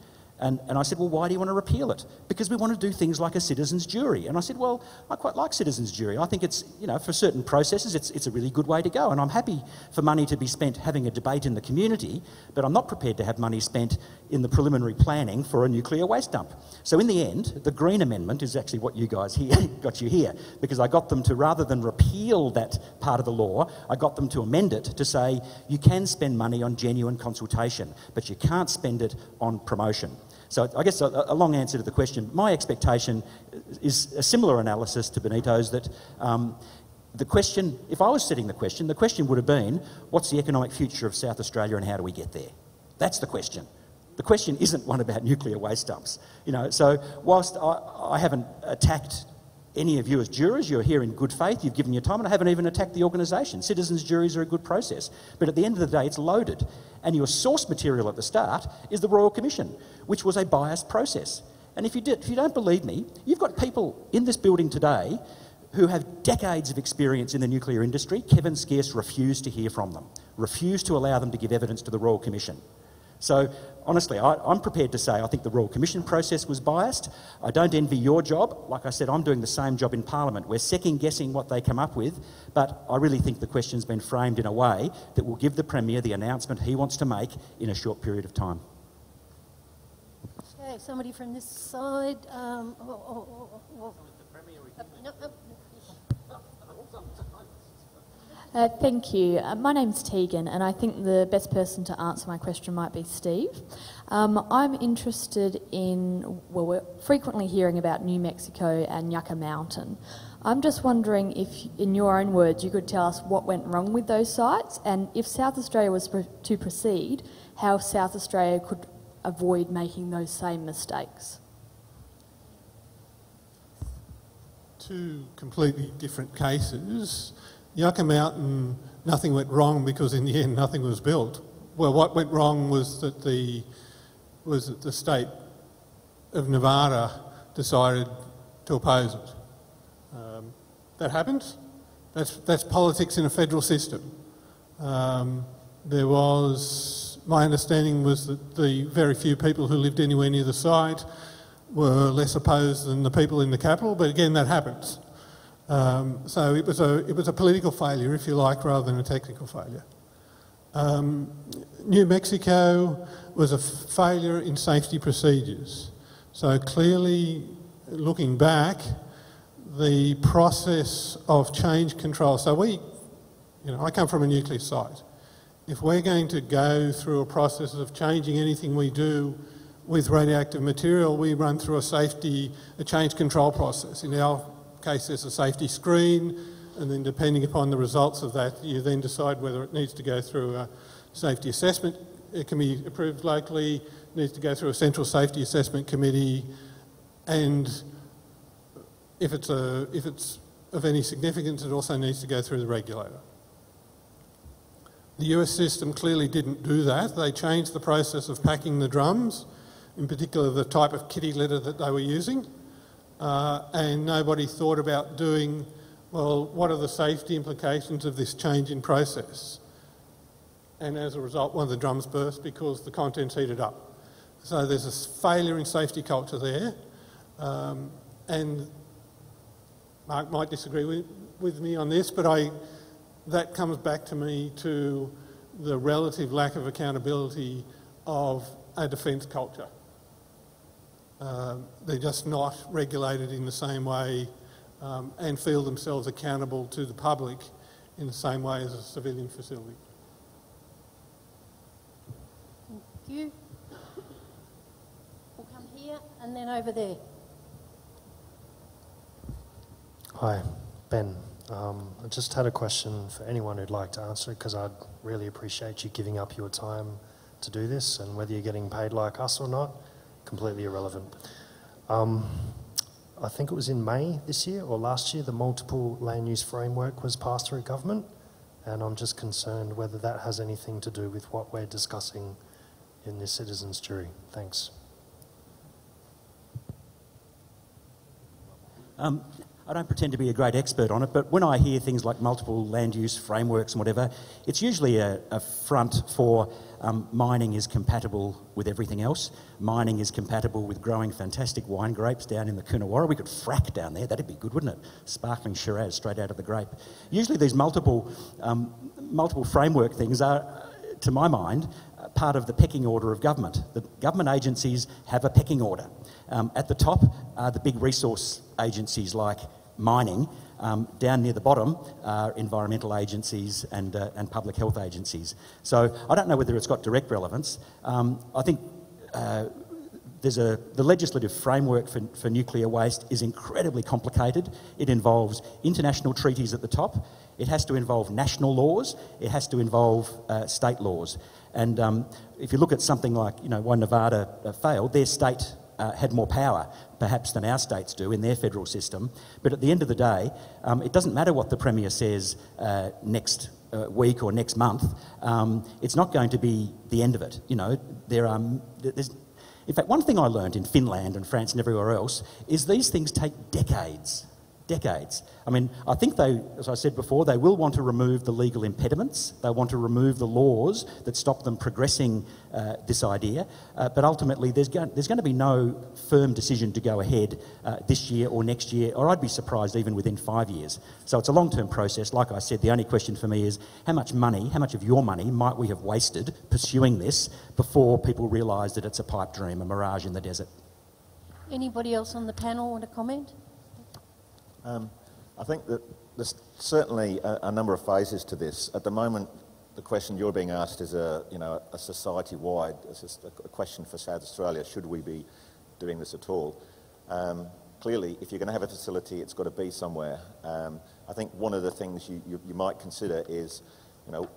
S3: and, and I said, Well, why do you want to repeal it? Because we want to do things like a citizen's jury. And I said, Well, I quite like citizen's jury. I think it's, you know, for certain processes, it's, it's a really good way to go. And I'm happy for money to be spent having a debate in the community, but I'm not prepared to have money spent in the preliminary planning for a nuclear waste dump. So in the end, the Green Amendment is actually what you guys here, (laughs) got you here, because I got them to, rather than repeal that part of the law, I got them to amend it to say you can spend money on genuine consultation, but you can't spend it on promotion. So I guess a, a, long answer to the question. My expectation is a similar analysis to Benito's that um, the question, if I was setting the question, the question would have been, what's the economic future of South Australia and how do we get there? That's the question. The question isn't one about nuclear waste dumps. You know, so whilst I, I haven't attacked any of you as jurors, you're here in good faith, you've given your time, and I haven't even attacked the organisation. Citizens' juries are a good process. But at the end of the day, it's loaded. And your source material at the start is the Royal Commission, which was a biased process. And if you, did, if you don't believe me, you've got people in this building today who have decades of experience in the nuclear industry. Kevin Scarce refused to hear from them, refused to allow them to give evidence to the Royal Commission. So honestly, I, am prepared to say I think the Royal Commission process was biased. I don't envy your job. Like I said, I'm doing the same job in Parliament. We're second guessing what they come up with, but I really think the question's been framed in a way that will give the Premier the announcement he wants to make in a short period of time.
S1: Okay, somebody from this side. Um, oh, oh, oh, uh, no, no.
S15: Uh, thank you. Uh, my name's Tegan, and I think the best person to answer my question might be Steve. Um, I'm interested in, well, we're frequently hearing about New Mexico and Yucca Mountain. I'm just wondering if, in your own words, you could tell us what went wrong with those sites, and if South Australia was to proceed, how South Australia could avoid making those same mistakes.
S2: Two completely different cases. Yucca Mountain, nothing went wrong because in the end nothing was built. Well, what went wrong was that the, was that the state of Nevada decided to oppose it. Um, that happens. That's, that's politics in a federal system. Um, there was, my understanding was that the very few people who lived anywhere near the site were less opposed than the people in the capital, but again, that happens. Um, so it was, a, it was a political failure, if you like, rather than a technical failure. Um, New Mexico was a failure in safety procedures. So clearly, looking back, the process of change control. So we, you know, I come from a nuclear site. If we're going to go through a process of changing anything we do with radioactive material, we run through a safety, a change control process. In our case there's a safety screen, and then depending upon the results of that, you then decide whether it needs to go through a safety assessment. It can be approved locally, needs to go through a central safety assessment committee, and if it's, a, if it's of any significance, it also needs to go through the regulator. The US system clearly didn't do that. They changed the process of packing the drums, in particular the type of kitty litter that they were using, uh, and nobody thought about doing, well, what are the safety implications of this change in process? And as a result, one of the drums burst because the contents heated up. So there's a failure in safety culture there. Um, and Mark might disagree with, with me on this, but I, that comes back to me to the relative lack of accountability of a defence culture. Um, they're just not regulated in the same way um, and feel themselves accountable to the public in the same way as a civilian facility.
S1: Thank you. We'll come here and then over there.
S16: Hi, Ben. Um, I just had a question for anyone who'd like to answer it because I'd really appreciate you giving up your time to do this and whether you're getting paid like us or not, completely irrelevant. Um, I think it was in May this year or last year, the multiple land use framework was passed through government, and I'm just concerned whether that has anything to do with what we're discussing in this citizens' jury. Thanks.
S3: Um, I don't pretend to be a great expert on it, but when I hear things like multiple land use frameworks and whatever, it's usually a, a front for um, mining is compatible with everything else. Mining is compatible with growing fantastic wine grapes down in the Coonawarra. We could frack down there, that'd be good, wouldn't it? Sparkling Shiraz straight out of the grape. Usually these multiple, um, multiple framework things are, to my mind, part of the pecking order of government. The government agencies have a pecking order. Um, at the top are the big resource agencies like mining. Um, down near the bottom are environmental agencies and, uh, and public health agencies. So I don't know whether it's got direct relevance. Um, I think uh, there's a, the legislative framework for, for nuclear waste is incredibly complicated. It involves international treaties at the top. It has to involve national laws. It has to involve uh, state laws. And um, if you look at something like, you know, why Nevada uh, failed, their state uh, had more power, perhaps, than our states do in their federal system. But at the end of the day, um, it doesn't matter what the Premier says uh, next uh, week or next month. Um, it's not going to be the end of it. You know, there are. There's, in fact, one thing I learned in Finland and France and everywhere else is these things take decades decades. I mean, I think they, as I said before, they will want to remove the legal impediments. They want to remove the laws that stop them progressing uh, this idea. Uh, but ultimately, there's going, there's going to be no firm decision to go ahead uh, this year or next year, or I'd be surprised even within five years. So it's a long term process. Like I said, the only question for me is how much money, how much of your money might we have wasted pursuing this before people realise that it's a pipe dream, a mirage in the desert?
S1: Anybody else on the panel want to comment?
S5: Um, I think that there's certainly a, a, number of phases to this. At the moment, the question you're being asked is a, you know, a society-wide, a question for South Australia, should we be doing this at all? Um, clearly, if you're going to have a facility, it's got to be somewhere. Um, I think one of the things you, you, you, might consider is, you know,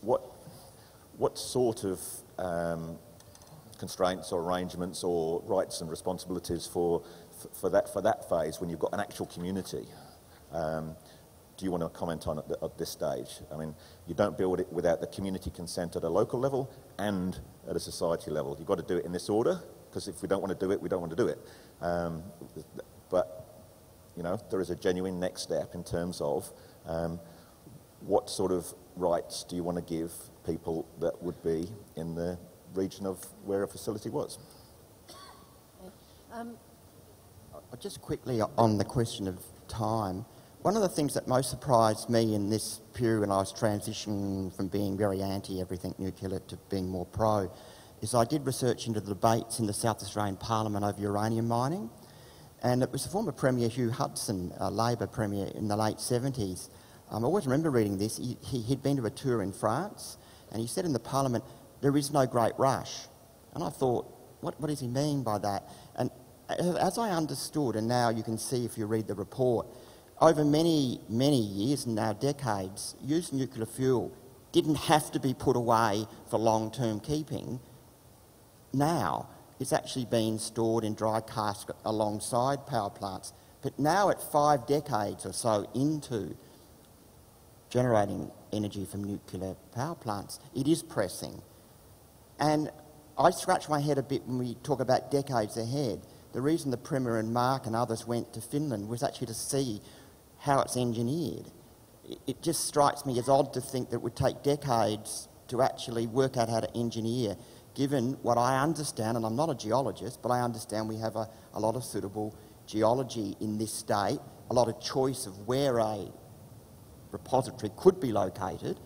S5: what, what sort of um, constraints or arrangements or rights and responsibilities for for that, for that phase when you've got an actual community. Um, do you want to comment on it at this stage? I mean, you don't build it without the community consent at a local level and at a society level. You've got to do it in this order, because if we don't want to do it, we don't want to do it. Um, but, you know, there is a genuine next step in terms of um, what sort of rights do you want to give people that would be in the region of where a facility was?
S6: Um, just quickly on the question of time, one of the things that most surprised me in this period when I was transitioning from being very anti everything nuclear to being more pro is I did research into the debates in the South Australian Parliament over uranium mining. And it was the former Premier Hugh Hudson, a Labor Premier in the late 70s. Um, I always remember reading this. He, he, he'd been to a tour in France and he said in the Parliament, there is no great rush. And I thought, what, what does he mean by that? And as I understood, and now you can see if you read the report, over many, many years, and now decades, used nuclear fuel didn't have to be put away for long term keeping. Now, it's actually being stored in dry cask alongside power plants. But now, at five decades or so into generating energy from nuclear power plants, it is pressing. And I scratch my head a bit when we talk about decades ahead. The reason the Premier and Mark and others went to Finland was actually to see how it's engineered. It- It just strikes me as odd to think that it would take decades to actually work out how to engineer, given what I understand, and I'm not a geologist, but I understand we have a, a lot of suitable geology in this state, a lot of choice of where a repository could be located,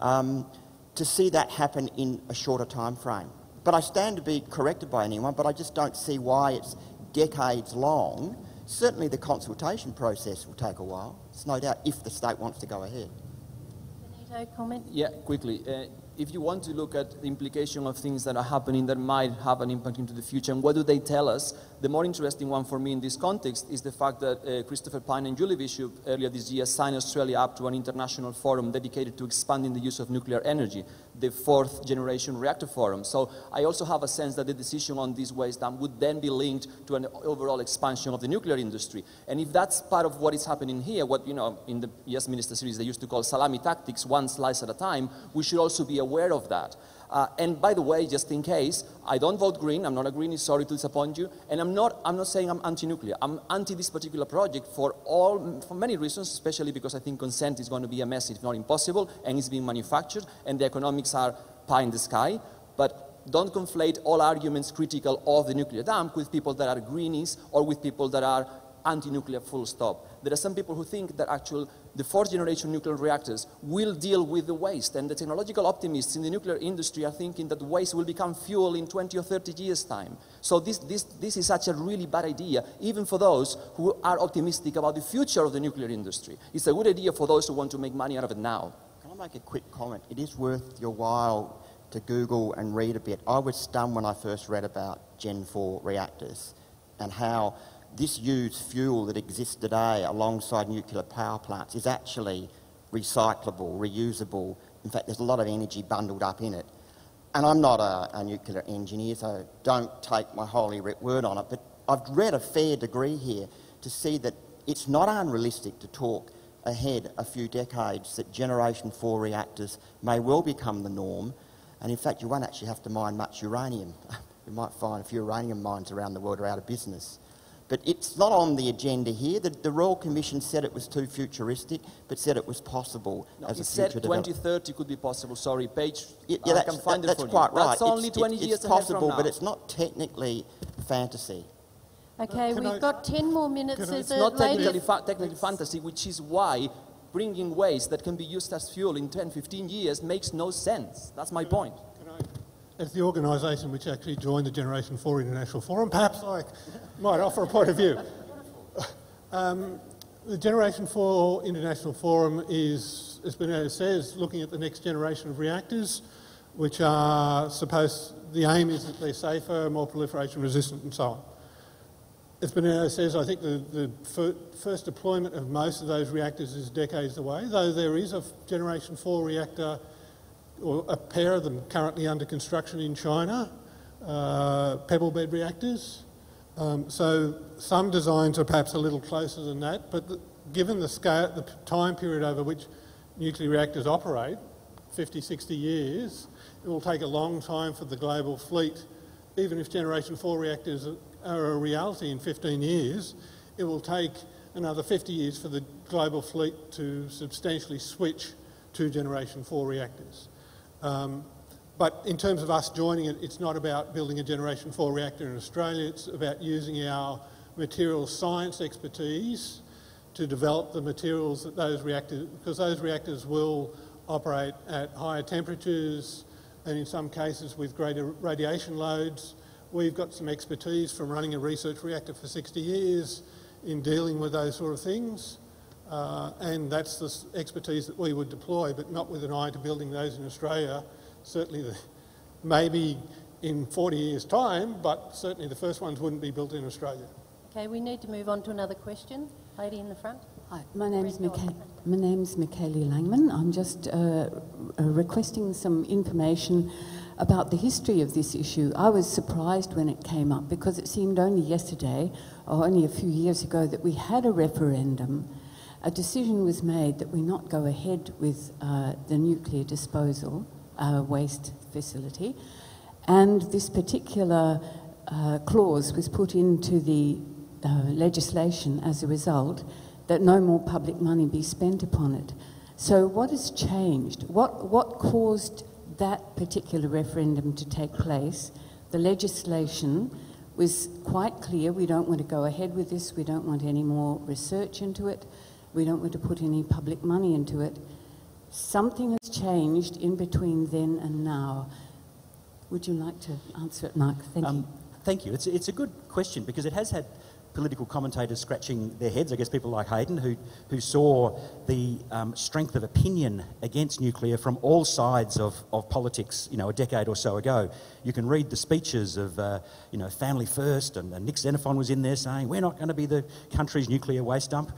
S6: um, to see that happen in a shorter time frame. But I stand to be corrected by anyone, but I just don't see why it's decades long. Certainly the consultation process will take a while, it's no doubt, if the state wants to go ahead.
S1: Benito, comment?
S4: Yeah, quickly. Uh, if you want to look at the implication of things that are happening that might have an impact into the future and what do they tell us, the more interesting one for me in this context is the fact that uh, Christopher Pyne and Julie Bishop earlier this year signed Australia up to an international forum dedicated to expanding the use of nuclear energy, the fourth generation reactor forum. So I also have a sense that the decision on this waste dam would then be linked to an overall expansion of the nuclear industry. And if that's part of what is happening here, what, you know, in the Yes Minister series they used to call salami tactics, one slice at a time, we should also be aware of that. Uh, and by the way, just in case, I don't vote green. I'm not a greenie. Sorry to disappoint you. And I'm not. I'm not saying I'm anti-nuclear. I'm anti this particular project for all, for many reasons, especially because I think consent is going to be a mess, if not impossible, and it's being manufactured, and the economics are pie in the sky. But don't conflate all arguments critical of the nuclear dam with people that are greenies or with people that are anti-nuclear full stop. There are some people who think that actual the fourth generation nuclear reactors will deal with the waste and the technological optimists in the nuclear industry are thinking that waste will become fuel in 20 or 30 years time. So this, this, this is such a really bad idea, even for those who are optimistic about the future of the nuclear industry. It's a good idea for those who want to make money out of it now.
S6: Can I make a quick comment? It is worth your while to Google and read a bit. I was stunned when I first read about Gen 4 reactors and how this used fuel that exists today alongside nuclear power plants is actually recyclable, reusable. In fact, there's a lot of energy bundled up in it. And I'm not a, a nuclear engineer, so don't take my holy writ word on it, but I've read a fair degree here to see that it's not unrealistic to talk ahead a few decades that generation 4 reactors may well become the norm. And in fact, you won't actually have to mine much uranium. (laughs) you might find a few uranium mines around the world are out of business. But it's not on the agenda here. The, the Royal Commission said it was too futuristic, but said it was possible
S4: No,
S6: as a future development.
S4: 2030 could be possible. Sorry, page.
S6: Yeah,
S4: I
S6: that's,
S4: can find
S6: that-
S4: it
S6: that's quite
S4: you.
S6: right.
S4: That's only
S6: it's,
S4: 20
S6: it's,
S4: years
S6: it's possible,
S4: from
S6: but it's not technically fantasy.
S1: Okay,
S4: Can
S1: we've
S4: I-
S1: got 10 more minutes.
S4: It's not technically, fa- technically fantasy, which is why bringing waste that can be used as fuel in 10, 15 years makes no sense. That's my point.
S2: As the organisation which actually joined the Generation 4 International Forum, perhaps I might offer a point of view. (laughs) Um, the Generation 4 International Forum is, as Benito says, looking at the next generation of reactors, which are supposed, the aim is that they're safer, more proliferation resistant and so on. As Benito says, I think the, the fir- first deployment of most of those reactors is decades away, though there is a Generation 4 reactor or a pair of them currently under construction in China, uh, pebble bed reactors. Um, so some designs are perhaps a little closer than that, but the, given the scale, the time period over which nuclear reactors operate, 50, 60 years, it will take a long time for the global fleet, even if Generation 4 reactors are- a reality in 15 years, it will take another 50 years for the global fleet to substantially switch to Generation 4 reactors. Um, but in terms of us joining it, it's not about building a Generation 4 reactor in Australia, it's about using our materials science expertise to develop the materials that those reactors, because those reactors will operate at higher temperatures and in some cases with greater radiation loads. We've got some expertise from running a research reactor for 60 years in dealing with those sort of things. Uh, and that's the expertise that we would deploy, but not with an eye to building those in Australia. Certainly, the, maybe in 40 years' time, but certainly the first ones wouldn't be built in Australia.
S1: Okay, we need to move on to another question. Lady in the front.
S17: Hi, my name's Micha- my name's Michaeli Langman. I'm just uh, uh, requesting some information about the history of this issue. I was surprised when it came up because it seemed only yesterday, or only a few years ago, that we had a referendum. A decision was made that we not go ahead with uh, the nuclear disposal uh, waste facility, and this particular uh, clause was put into the uh, legislation as a result that no more public money be spent upon it. So, what has changed? What, what caused that particular referendum to take place? The legislation was quite clear we don't want to go ahead with this, we don't want any more research into it, we don't want to put any public money into it. Something has changed in between then and now. Would you like to answer it, Mark? Thank
S3: Um,
S17: you.
S3: Thank you. It's, it's a good question because it has had political commentators scratching their heads. I guess people like Hayden, who, who saw the um, strength of opinion against nuclear from all sides of, of politics, you know, a decade or so ago. You can read the speeches of, uh, you know, Family First, and, and Nick Xenophon was in there saying, we're not going to be the country's nuclear waste dump.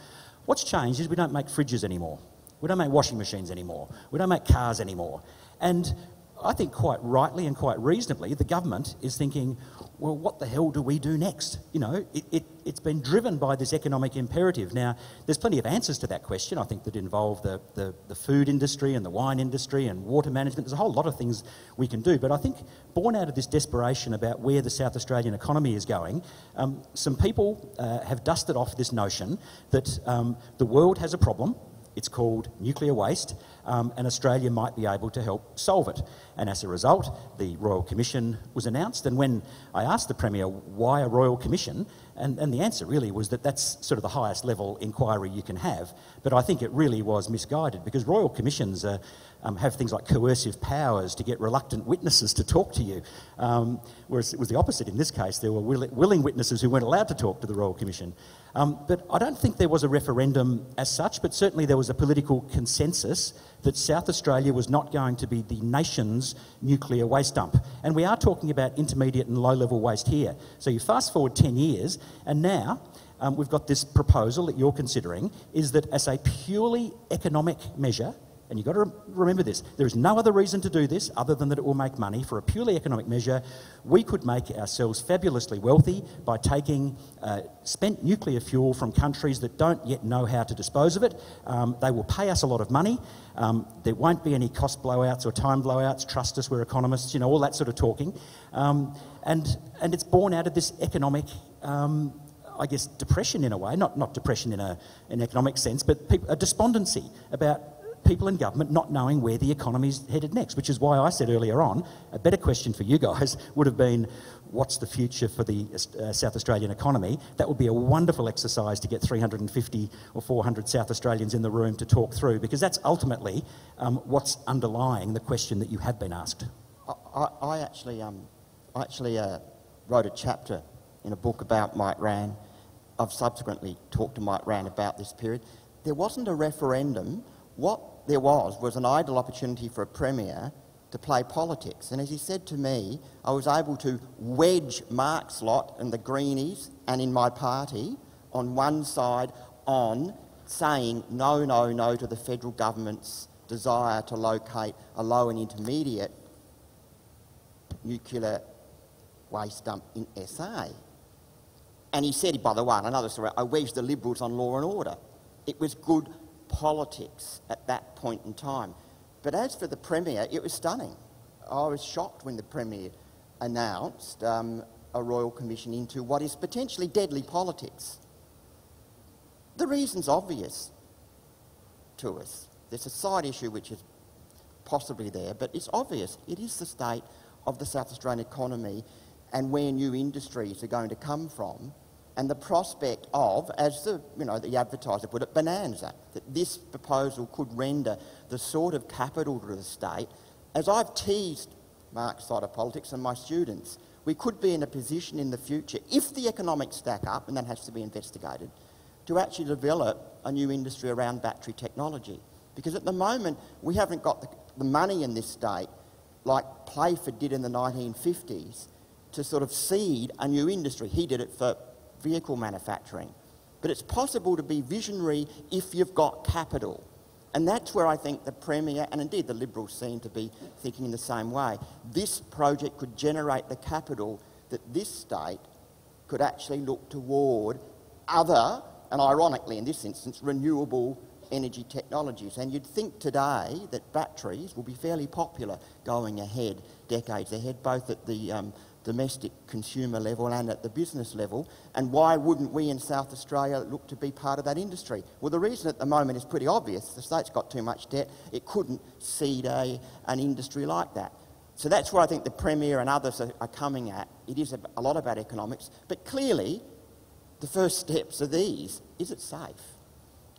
S3: What's changed is we don't make fridges anymore. We don't make washing machines anymore. We don't make cars anymore. And I think quite rightly and quite reasonably, the government is thinking, well, what the hell do we do next? You know, it, it, it's been driven by this economic imperative. Now, there's plenty of answers to that question, I think, that involve the, the, the food industry and the wine industry and water management. There's a whole lot of things we can do. But I think, born out of this desperation about where the South Australian economy is going, um, some people uh, have dusted off this notion that um, the world has a problem. It's called nuclear waste, um, and Australia might be able to help solve it. And as a result, the Royal Commission was announced. And when I asked the Premier why a Royal Commission, and, and the answer really was that that's sort of the highest level inquiry you can have. But I think it really was misguided because Royal Commissions uh, um, have things like coercive powers to get reluctant witnesses to talk to you. Um, whereas it was the opposite in this case. There were will- willing witnesses who weren't allowed to talk to the Royal Commission. Um, but I don't think there was a referendum as such, but certainly there was a political consensus that South Australia was not going to be the nation's nuclear waste dump. And we are talking about intermediate and low level waste here. So you fast forward 10 years, and now um, we've got this proposal that you're considering is that as a purely economic measure, and you've got to remember this there is no other reason to do this other than that it will make money. For a purely economic measure, we could make ourselves fabulously wealthy by taking uh, spent nuclear fuel from countries that don't yet know how to dispose of it. Um, they will pay us a lot of money. Um, there won't be any cost blowouts or time blowouts. Trust us, we're economists, you know, all that sort of talking. Um, and, and it's born out of this economic. Um, I guess depression in a way, not, not depression in a, an economic sense, but a despondency about people in government not knowing where the economy is headed next, which is why I said earlier on a better question for you (laughs) guys would have been what's the future for the uh, South Australian economy? That would be a wonderful exercise to get 350 or 400 South Australians in the room to talk through, because that's ultimately um, what's underlying the question that you have been asked.
S6: I, I, actually, um, I actually uh, wrote a chapter in a book about Mike Rann. I've subsequently talked to Mike Rann about this period. There wasn't a referendum. What there was was an ideal opportunity for a premier to play politics. And as he said to me, I was able to wedge Mark's lot and the Greenies and in my party on one side on saying no, no, no to the federal government's desire to locate a low and intermediate nuclear waste dump in SA. And he said, by the way, another story, I wedged the Liberals on law and order. It was good politics at that point in time. But as for the Premier, it was stunning. I was shocked when the Premier announced um, a Royal Commission into what is potentially deadly politics. The reason's obvious to us. There's a side issue which is possibly there, but it's obvious. It is the state of the South Australian economy and where new industries are going to come from and the prospect of, as the, you know, the advertiser put it, bonanza, that this proposal could render the sort of capital to the state, as I've teased Mark's side of politics and my students, we could be in a position in the future, if the economics stack up, and that has to be investigated, to actually develop a new industry around battery technology. Because at the moment, we haven't got the, the money in this state, like Playford did in the 1950s, to sort of seed a new industry. He did it for vehicle manufacturing. But it's possible to be visionary if you've got capital. And that's where I think the Premier, and indeed the Liberals seem to be thinking in the same way, this project could generate the capital that this state could actually look toward other, and ironically in this instance, renewable energy technologies. And you'd think today that batteries will be fairly popular going ahead, decades ahead, both at the um, domestic consumer level and at the business level. And why wouldn't we in South Australia look to be part of that industry? Well, the reason at the moment is pretty obvious. The state's got too much debt. It couldn't seed a, an industry like that. So that's where I think the Premier and others are, are coming at. It is a, a lot about economics, but clearly the first steps are these. Is it safe?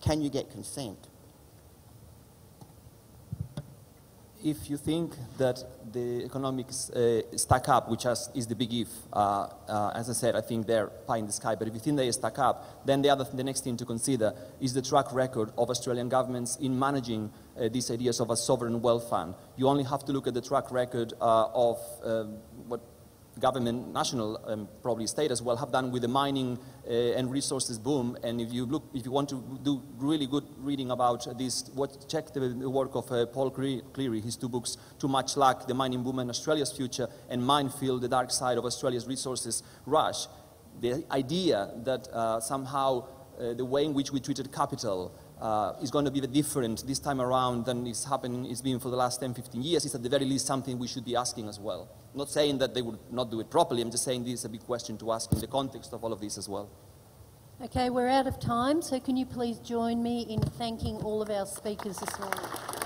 S6: Can you get consent?
S4: If you think that the economics uh, stack up, which is, is the big if, uh, uh, as I said, I think they're pie in the sky, but if you think they stack up, then the, other, the next thing to consider is the track record of Australian governments in managing uh, these ideas of a sovereign wealth fund. You only have to look at the track record uh, of um, government, national, um, probably state as well, have done with the mining uh, and resources boom. And if you look, if you want to do really good reading about this, what, check the, work of uh, Paul Cleary, his two books, Too Much Luck, The Mining Boom and Australia's Future, and Minefield, The Dark Side of Australia's Resources Rush. The idea that uh, somehow uh, the way in which we treated capital uh, is going to be different this time around than it's happening, it's been for the last 10, 15 years, is at the very least something we should be asking as well. Not saying that they would not do it properly, I'm just saying this is a big question to ask in the context of all of this as well.
S1: Okay, we're out of time, so can you please join me in thanking all of our speakers this morning?